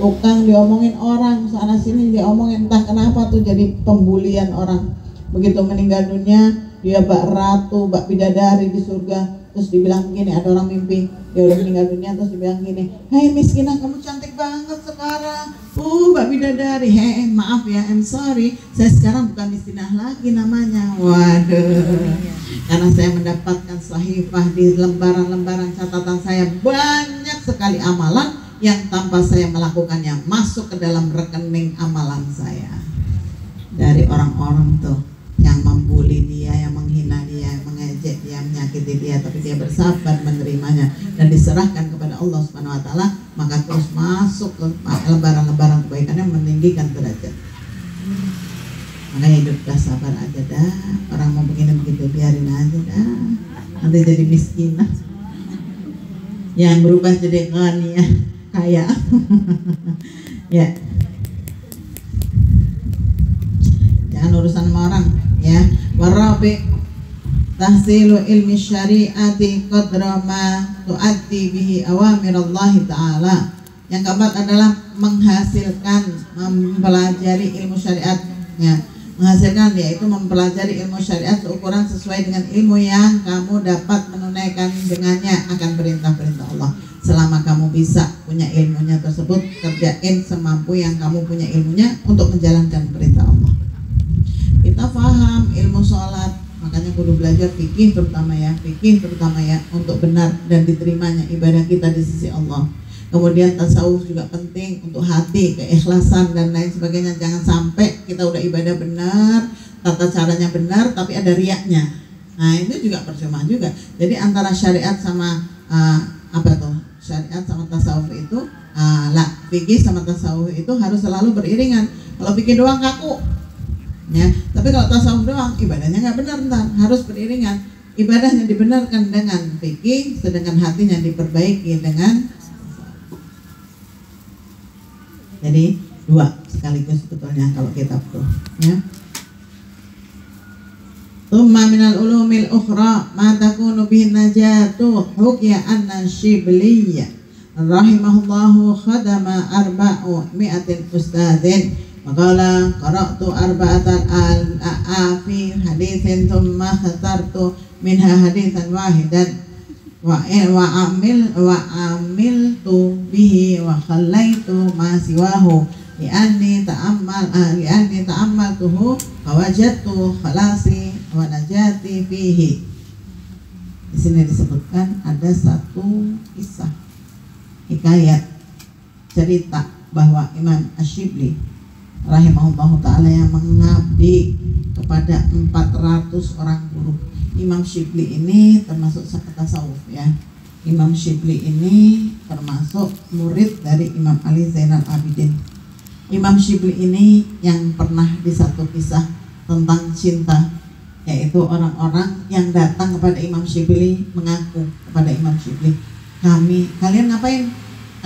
Speaker 4: Tukang diomongin orang sana sini diomongin entah kenapa tuh jadi pembulian orang. Begitu meninggal dunia dia bak ratu bak bidadari di surga. Terus dibilang gini ada orang mimpi. Dia udah meninggal dunia terus dibilang gini hei miskinah kamu cantik banget sekarang. Uh bak bidadari. Hei maaf ya I'm sorry. Saya sekarang bukan miskinah lagi namanya. Waduh. Karena saya mendapatkan sahifah di lembaran-lembaran catatan saya banyak sekali amalan yang tanpa saya melakukannya masuk ke dalam rekening amalan saya dari orang-orang tuh yang membuli dia, yang menghina dia, mengejek dia, menyakiti dia, tapi dia bersabar menerimanya dan diserahkan kepada Allah Subhanahu wa taala, maka terus masuk ke lembaran-lembaran kebaikannya meninggikan derajat. Maka hidup dah sabar aja dah. Orang mau begini begitu biarin aja dah. Nanti jadi miskin Yang berubah jadi ya kaya. ya. Jangan urusan sama orang ya warabi tahsilu ilmi syariati qadra ma tuaddi bihi awamir Allah taala yang keempat adalah menghasilkan mempelajari ilmu syariatnya menghasilkan yaitu mempelajari ilmu syariat seukuran sesuai dengan ilmu yang kamu dapat menunaikan dengannya akan perintah-perintah Allah. Selama kamu bisa punya ilmunya tersebut kerjain semampu yang kamu punya ilmunya untuk menjalankan perintah Allah. Kita paham ilmu sholat makanya kudu belajar fikih terutama ya fikih terutama ya untuk benar dan diterimanya ibadah kita di sisi Allah kemudian tasawuf juga penting untuk hati keikhlasan dan lain sebagainya. Jangan sampai kita udah ibadah benar tata caranya benar tapi ada riaknya. Nah itu juga percuma juga. Jadi antara syariat sama uh, apa tuh? Syariat sama tasawuf itu uh, lah fikih sama tasawuf itu harus selalu beriringan. Kalau fikih doang kaku ya. Tapi kalau tasawuf doang ibadahnya nggak benar ntar harus beriringan. Ibadahnya dibenarkan dengan fikih sedangkan hatinya diperbaiki dengan jadi dua sekaligus sebetulnya kalau kita tuh ya. Tumma minal ulumil ukhra ma takunu bihi najatu hukya anna shibliyya rahimahullahu khadama arba'u mi'atin ustadin Maqala qara'tu arba'atan al fi hadithin thumma khatartu minha hadithan wahidan wa wa amil wa amiltu bihi wa khallaitu ma siwahu li anni ta'ammal li anni ta'ammaltuhu wa wajadtu khalasi wa najati fihi di sini disebutkan ada satu kisah hikayat cerita bahwa Imam Ashibli rahimahullah taala yang mengabdi kepada 400 orang guru. Imam Shibli ini termasuk tasawuf ya. Imam Shibli ini termasuk murid dari Imam Ali Zainal Abidin. Imam Shibli ini yang pernah di satu kisah tentang cinta yaitu orang-orang yang datang kepada Imam Shibli mengaku kepada Imam Shibli kami kalian ngapain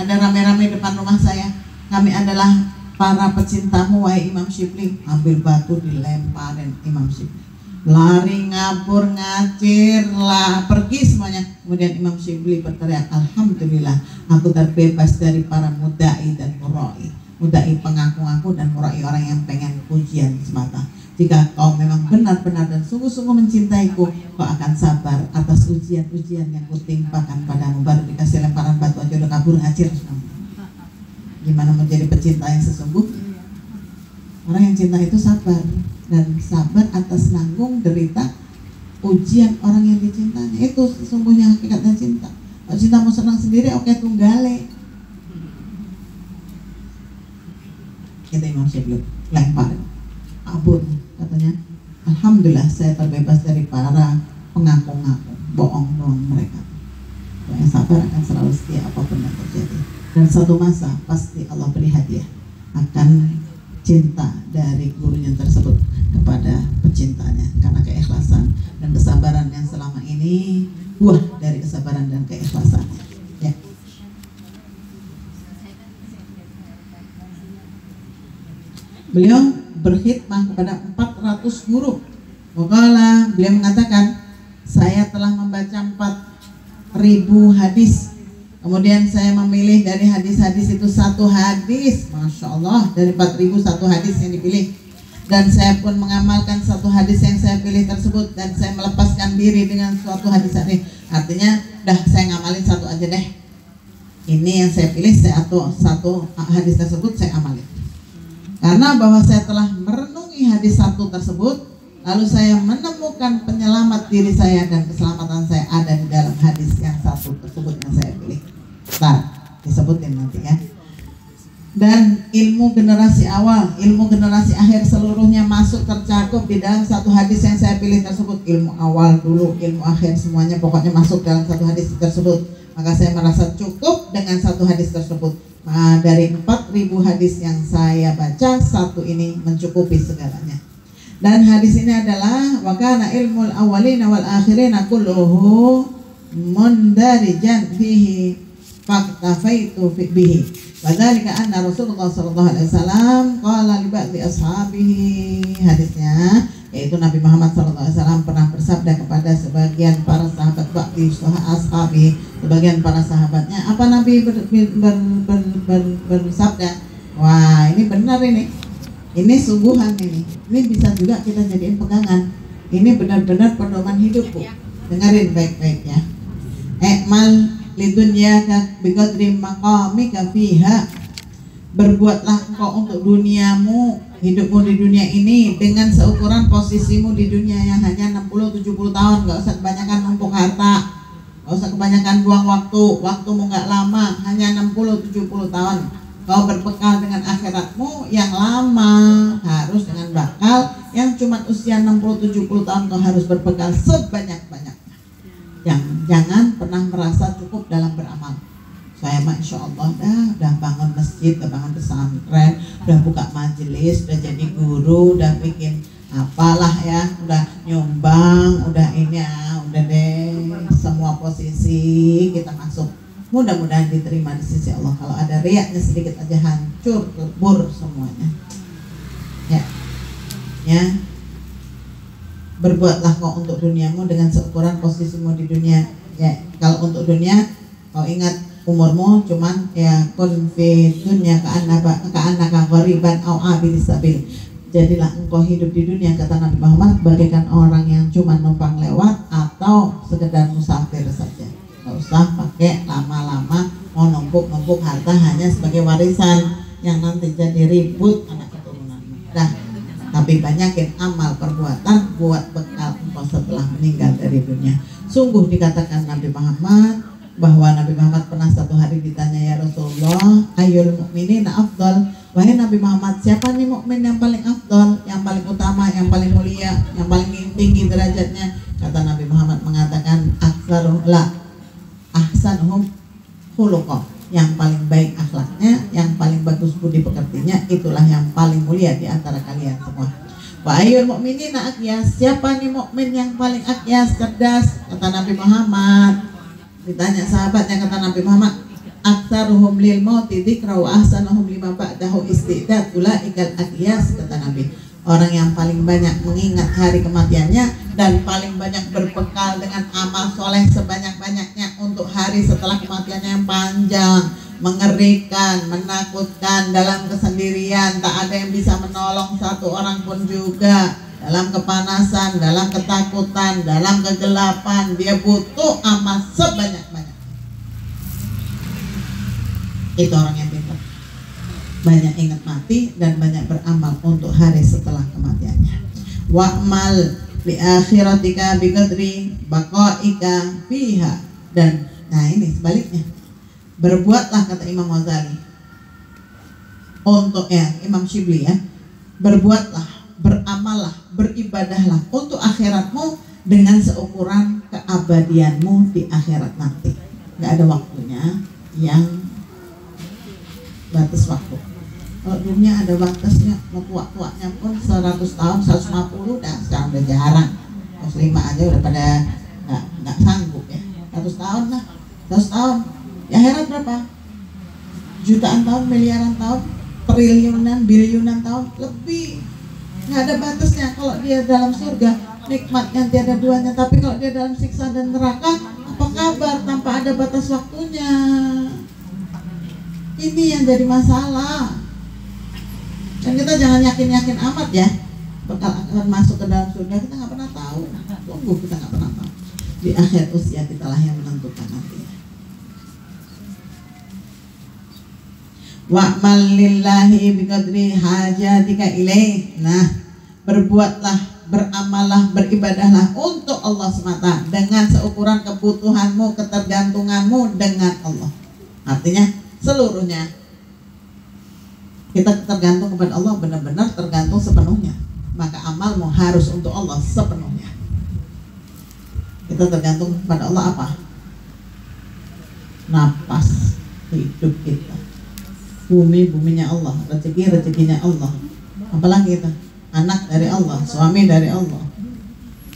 Speaker 4: ada rame-rame depan rumah saya kami adalah para pecintamu wahai Imam Shibli ambil batu dilemparin Imam Shibli lari ngabur ngacir. Lah pergi semuanya. Kemudian Imam Shibli berteriak Alhamdulillah aku terbebas dari para mudai dan murai. Mudai pengaku-ngaku dan murai orang yang pengen pujian semata. Jika kau memang benar-benar dan sungguh-sungguh mencintaiku kau akan sabar atas ujian-ujian yang kutimpakan padamu. Baru dikasih lemparan batu aja udah kabur ngacir. Gimana menjadi pecinta yang sesungguhnya orang yang cinta itu sabar dan sabar atas nanggung derita ujian orang yang dicintanya. Itu sesungguhnya hakikatnya cinta. Kalau cinta mau senang sendiri oke okay, tunggale. Itu Imam Syibli lempar. Abun katanya Alhamdulillah saya terbebas dari para pengaku-ngaku bohong doang mereka. Yang sabar akan selalu setia apa pun yang terjadi. Dan satu masa pasti Allah beri hadiah akan cinta dari gurunya tersebut kepada pecintanya. Karena keikhlasan dan kesabaran yang selama ini buah dari kesabaran dan keikhlasan. Ya. Beliau berkhidmah kepada 400 guru. Wakala beliau mengatakan saya telah membaca 4000 hadis. Kemudian saya memilih dari hadis-hadis itu satu hadis, masya Allah dari 4000 satu hadis yang dipilih. Dan saya pun mengamalkan satu hadis yang saya pilih tersebut dan saya melepaskan diri dengan suatu hadis ini artinya dah saya ngamalin satu aja deh ini yang saya pilih saya atau satu hadis tersebut saya amalin karena bahwa saya telah merenungi hadis satu tersebut Lalu saya menemukan penyelamat diri saya dan keselamatan saya ada di dalam hadis yang satu tersebut yang saya pilih. Nah, disebutin nanti ya. Dan ilmu generasi awal, ilmu generasi akhir seluruhnya masuk tercakup di dalam satu hadis yang saya pilih tersebut. Ilmu awal dulu, ilmu akhir semuanya pokoknya masuk dalam satu hadis tersebut. Maka saya merasa cukup dengan satu hadis tersebut. Nah, dari 4000 hadis yang saya baca, satu ini mencukupi segalanya. Dan hadis ini adalah wakana ilmu awalin wal akhirin kulluhu mundarijan fihi faktafaitu bihi. Wadzalika anna Rasulullah sallallahu alaihi wasallam qala li ba'di ashabihi. Hadisnya yaitu Nabi Muhammad sallallahu alaihi wasallam pernah bersabda kepada sebagian para sahabat ba'di ashabi. Sebagian para sahabatnya apa Nabi ber, ber, ber, ber, ber, bersabda? Wah ini benar ini. Ini sungguhan ini. Ini bisa juga kita jadiin pegangan. Ini benar-benar pedoman hidup bu. Dengerin baik-baik ya. Ekmal lidunya biqadri maqamika fiha. Berbuatlah engkau untuk duniamu hidupmu di dunia ini dengan seukuran posisimu di dunia yang hanya 60-70 tahun. Gak usah kebanyakan numpuk harta gak usah kebanyakan buang waktu. Waktumu gak lama hanya 60-70 tahun. Kau berbekal dengan akhiratmu yang lama harus dengan bakal yang cuma usia 60-70 tahun kau harus berbekal sebanyak-banyak. Yang jangan pernah merasa cukup dalam beramal. Saya mah insya Allah dah udah bangun masjid, udah bangun pesantren, udah buka majelis, udah jadi guru, udah bikin apalah ya, udah nyumbang, udah ini ya, udah deh semua posisi kita masuk. Mudah-mudahan diterima di sisi Allah. Kalau ada riaknya sedikit aja hancur lebur semuanya. Ya. Ya berbuatlah kau untuk duniamu dengan seukuran posisimu di dunia. Ya kalau untuk dunia kau ingat umurmu cuman ya kun fi ke anak ke anak ghariban au abid sabil. Jadilah engkau hidup di dunia kata Nabi Muhammad bagaikan orang yang cuma numpang lewat atau sekedar musafir saja. Nggak usah pakai lama-lama mau numpuk-numpuk harta hanya sebagai warisan yang nanti jadi ribut anak keturunan. Dah tapi banyakin amal perbuatan buat bekal engkau setelah meninggal dari dunia. Sungguh dikatakan Nabi Muhammad bahwa Nabi Muhammad pernah satu hari ditanya ya Rasulullah ayul mukminin afdal? Wahai Nabi Muhammad siapa nih mukmin yang paling afdal yang paling utama yang paling mulia yang paling tinggi derajatnya? Kata Nabi Muhammad mengatakan aksarul la ahsanuhum khuluqah yang paling baik akhlaknya, yang paling bagus budi pekertinya, itulah yang paling mulia di antara kalian semua. Wa ayyul mu'minina akyas. Siapa nih mukmin yang paling akyas, cerdas? Kata Nabi Muhammad. Ditanya sahabatnya kata Nabi Muhammad, Aktsaruhum lil mauti dzikra wa ahsanuhum lima ba'dahu istidad ulaikal akyas kata Nabi orang yang paling banyak mengingat hari kematiannya dan paling banyak berbekal dengan amal soleh sebanyak-banyaknya untuk hari setelah kematiannya yang panjang. Mengerikan, menakutkan dalam kesendirian tak ada yang bisa menolong satu orang pun juga. Dalam kepanasan, dalam ketakutan, dalam kegelapan dia butuh amal sebanyak-banyak itu orang yang pintar banyak ingat mati dan banyak beramal untuk hari setelah kematiannya. Wa'mal bi akhiratika bi qadri baqaika fiha dan nah ini sebaliknya. Berbuatlah kata Imam Ghazali untuk ya Imam Shibli ya. Berbuatlah, beramallah, beribadahlah untuk akhiratmu dengan seukuran keabadianmu di akhirat nanti. Gak ada waktunya yang batas waktu dunia ada batasnya mau tua-tuanya pun 100 tahun 150 dan sekarang udah jarang. 105 aja udah pada nggak nggak sanggup ya. 100 tahun lah 100 tahun. Ya heran berapa? Jutaan tahun miliaran tahun triliunan biliunan tahun lebih. Nggak ada batasnya. Kalau dia dalam surga nikmat yang tiada duanya. Tapi kalau dia dalam siksa dan neraka apa kabar tanpa ada batas waktunya? Ini yang jadi masalah dan kita jangan yakin-yakin amat ya bakal akan masuk ke dalam surga kita nggak pernah tahu sungguh kita nggak pernah tahu di akhir usia kita lah yang menentukan nanti Wa'mal lillahi biqadri hajatika ilaih. Nah, berbuatlah, beramallah, beribadahlah untuk Allah semata dengan seukuran kebutuhanmu, ketergantunganmu dengan Allah. Artinya seluruhnya kita tergantung kepada Allah benar-benar tergantung sepenuhnya. Maka amalmu harus untuk Allah sepenuhnya. Kita tergantung kepada Allah apa? Napas hidup kita. Bumi buminya Allah. Rezeki rezekinya Allah. Apalagi itu anak dari Allah suami dari Allah.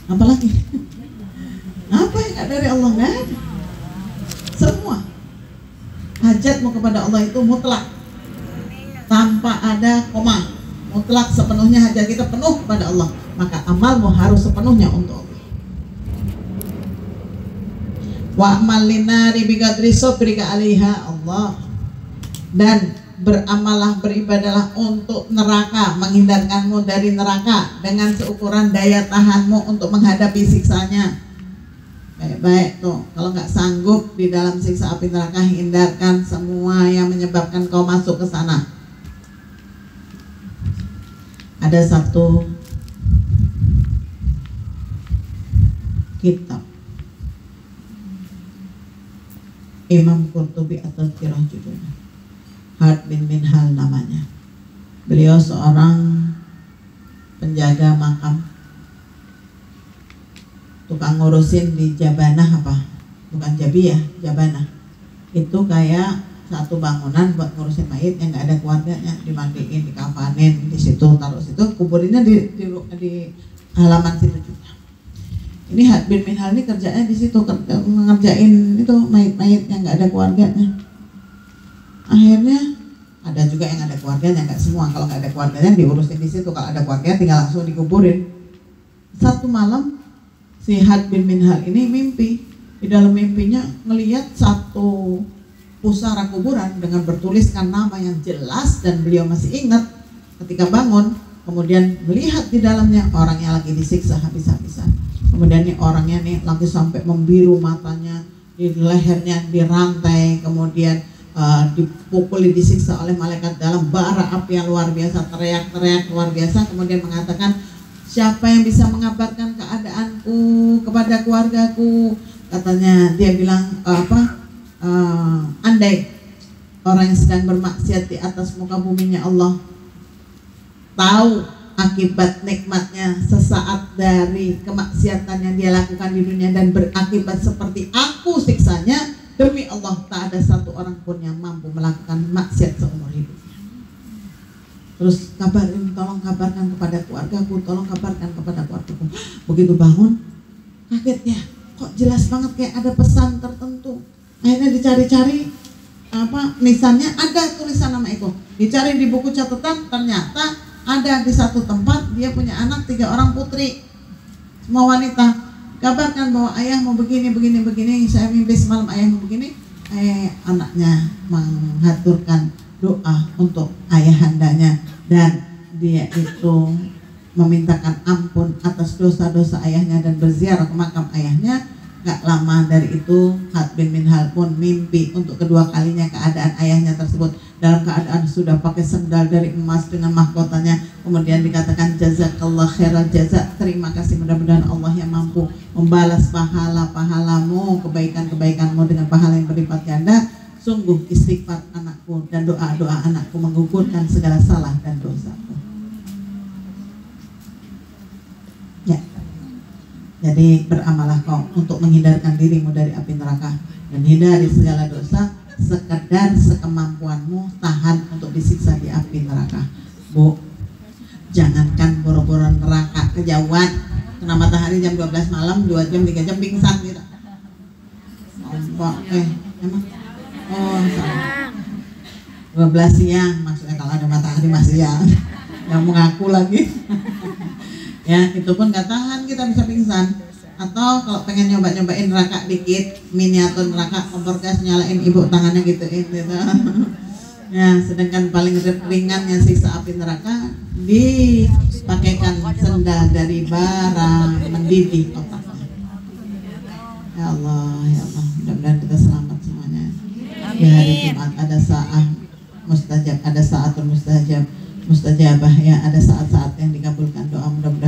Speaker 4: Apalagi? Apa yang dari Allah? Ada. Semua. Hajatmu kepada Allah itu mutlak tanpa ada koma. Mutlak sepenuhnya hajat kita penuh kepada Allah. Maka amalmu harus sepenuhnya untuk Allah. Wa amal linari biqadri sabrika alaiha Allah. Dan beramallah beribadalah untuk neraka menghindarkanmu dari neraka dengan seukuran daya tahanmu untuk menghadapi siksanya. Baik-baik tuh kalau nggak sanggup di dalam siksa api neraka hindarkan semua yang menyebabkan kau masuk ke sana ada satu kitab Imam Qurtubi atau Tirah judulnya Hart bin Minhal namanya. Beliau seorang penjaga makam. Tukang ngurusin di Jabanah apa? Bukan Jabi ya, Jabanah. Itu kayak satu bangunan buat ngurusin mayit yang nggak ada keluarganya dimandiin, dikafanin di situ taruh situ kuburinnya di, di, di halaman situ juga. Ini bin Minhal ini kerjanya di situ ngerjain itu mayit-mayit yang nggak ada keluarganya. Akhirnya ada juga yang ada keluarganya nggak semua. Kalau nggak ada keluarganya diurusin di situ. Kalau ada keluarganya tinggal langsung dikuburin. Satu malam si Had bin Minhal ini mimpi. Di dalam mimpinya melihat satu pusara kuburan dengan bertuliskan nama yang jelas dan beliau masih ingat ketika bangun kemudian melihat di dalamnya orangnya lagi disiksa habis-habisan. Kemudian nih orangnya nih lagi sampai membiru matanya di lehernya dirantai kemudian uh, dipukuli disiksa oleh malaikat dalam bara api yang luar biasa teriak-teriak luar biasa kemudian mengatakan siapa yang bisa mengabarkan keadaanku kepada keluargaku? Katanya dia bilang uh, apa uh, andai orang yang sedang bermaksiat di atas muka buminya Allah tahu akibat nikmatnya sesaat dari kemaksiatan yang dia lakukan di dunia dan berakibat seperti aku siksanya Demi Allah tak ada satu orang pun yang mampu melakukan maksiat seumur hidupnya. Terus kabarin, tolong kabarkan kepada keluargaku, tolong kabarkan kepada keluargaku. Begitu bangun, kagetnya, kok jelas banget kayak ada pesan tertentu. Akhirnya dicari-cari, apa nisannya. Ada tulisan nama itu. Dicari di buku catatan, ternyata ada di satu tempat dia punya anak tiga orang putri, semua wanita. Kabarkan bahwa ayah mau begini begini begini. Saya mimpi semalam ayah mau begini eh, anaknya mengaturkan doa untuk ayahandanya dan dia itu memintakan ampun atas dosa-dosa ayahnya dan berziarah ke makam ayahnya Gak lama dari itu Had bin Minhal pun mimpi untuk kedua kalinya keadaan ayahnya tersebut. Dalam keadaan sudah pakai sendal dari emas dengan mahkotanya. Kemudian dikatakan jazakallah khairal jaza terima kasih mudah-mudahan Allah yang mampu membalas pahala-pahalamu kebaikan-kebaikanmu dengan pahala yang berlipat ganda. Sungguh istighfar anakku dan doa-doa anakku menggugurkan segala salah dan dosaku Jadi beramalah kau untuk menghindarkan dirimu dari api neraka. Dan hindari segala dosa sekedar sekemampuanmu tahan untuk disiksa di api neraka. Bu, jangankan boro-boro neraka kejauhan. Kena matahari jam 12 malam 2 jam 3 jam pingsan gitu. Oh, eh emang? Oh salah 12 siang maksudnya kalau ada matahari masih siang. Yang mengaku lagi ya itu pun nggak tahan kita bisa pingsan atau kalau pengen nyoba nyobain neraka dikit miniatur neraka kompor gas nyalain ibu tangannya gituin gitu Ya, sedangkan paling ringannya siksa api neraka dipakaikan senda dari bara mendidih otaknya. Ya Allah, ya Allah, mudah-mudahan kita selamat semuanya. Di hari Jumat ada saat mustajab, ada saatul mustajab, mustajabah ya, ada saat-saat yang dikabulkan doa. Mudah-mudahan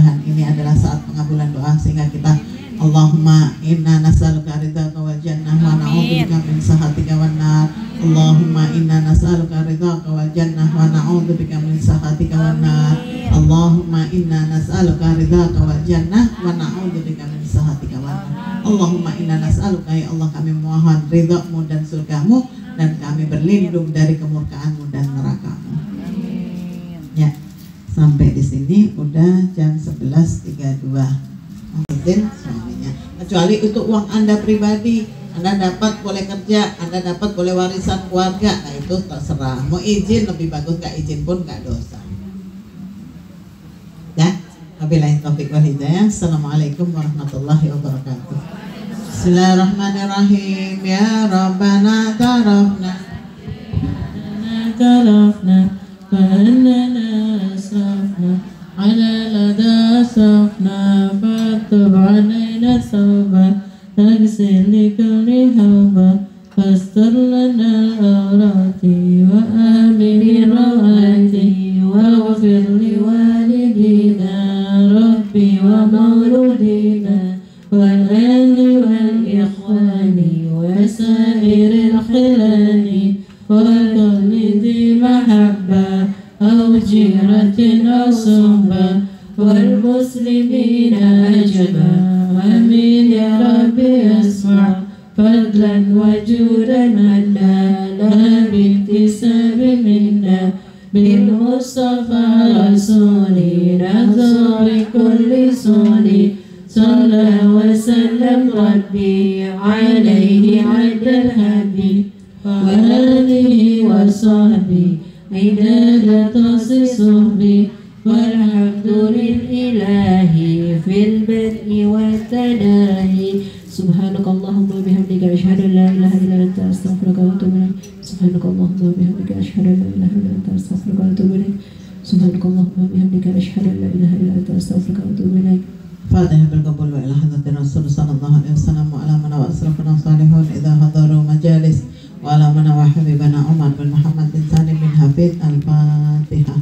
Speaker 4: ini adalah saat pengabulan doa sehingga kita Allahumma inna nas'aluka ridhaka wal jannah wa na'udzubika min sakhatika wan nar. Allahumma inna nas'aluka ridhaka wal jannah wa na'udzubika min sakhatika wan nar. Allahumma inna nas'aluka ridhaka wal jannah wa na'udzubika min sakhatika wan nar. Allahumma inna nas'aluka ya Allah kami mohon ridhamu dan surgamu dan kami berlindung dari kemurkaanmu dan nerakamu. Ya, sampai di sini udah jam 11.32 izin suaminya. Kecuali untuk uang anda pribadi anda dapat boleh kerja anda dapat boleh warisan keluarga. Nah itu terserah. Mau izin lebih bagus gak izin pun gak dosa. Ya wabillahi taufiq wal hidayah. Assalamualaikum warahmatullahi wabarakatuh. Bismillahirrahmanirrahim. Ya Rabbana tarafna
Speaker 1: tarafna. فأننا أسرفنا على لدى أسرفنا فاكتب علينا توبة تغسل لكل حوبة فاستر لنا الأورات وآمن رواتي ربي عليه عد الهدي وآله وصحبه عداد تصصحبي والحمد لله في البدء والتناهي. سبحانك اللهم وبحمدك أشهد أن لا إله إلا أنت أستغفرك وأتوب إليك. سبحانك اللهم وبحمدك أشهد أن لا إله إلا أنت أستغفرك وأتوب إليك. سبحانك اللهم وبحمدك أشهد أن لا إله إلا أنت أستغفرك وأتوب إليك.
Speaker 4: فاتحة بالقبول وإلى حضرة الرسول صلى الله عليه وسلم وعلى من وأسرفنا صالحون إذا حضروا مجالس وعلى من وحبيبنا عمر بن محمد بن من حفيد الفاتحة.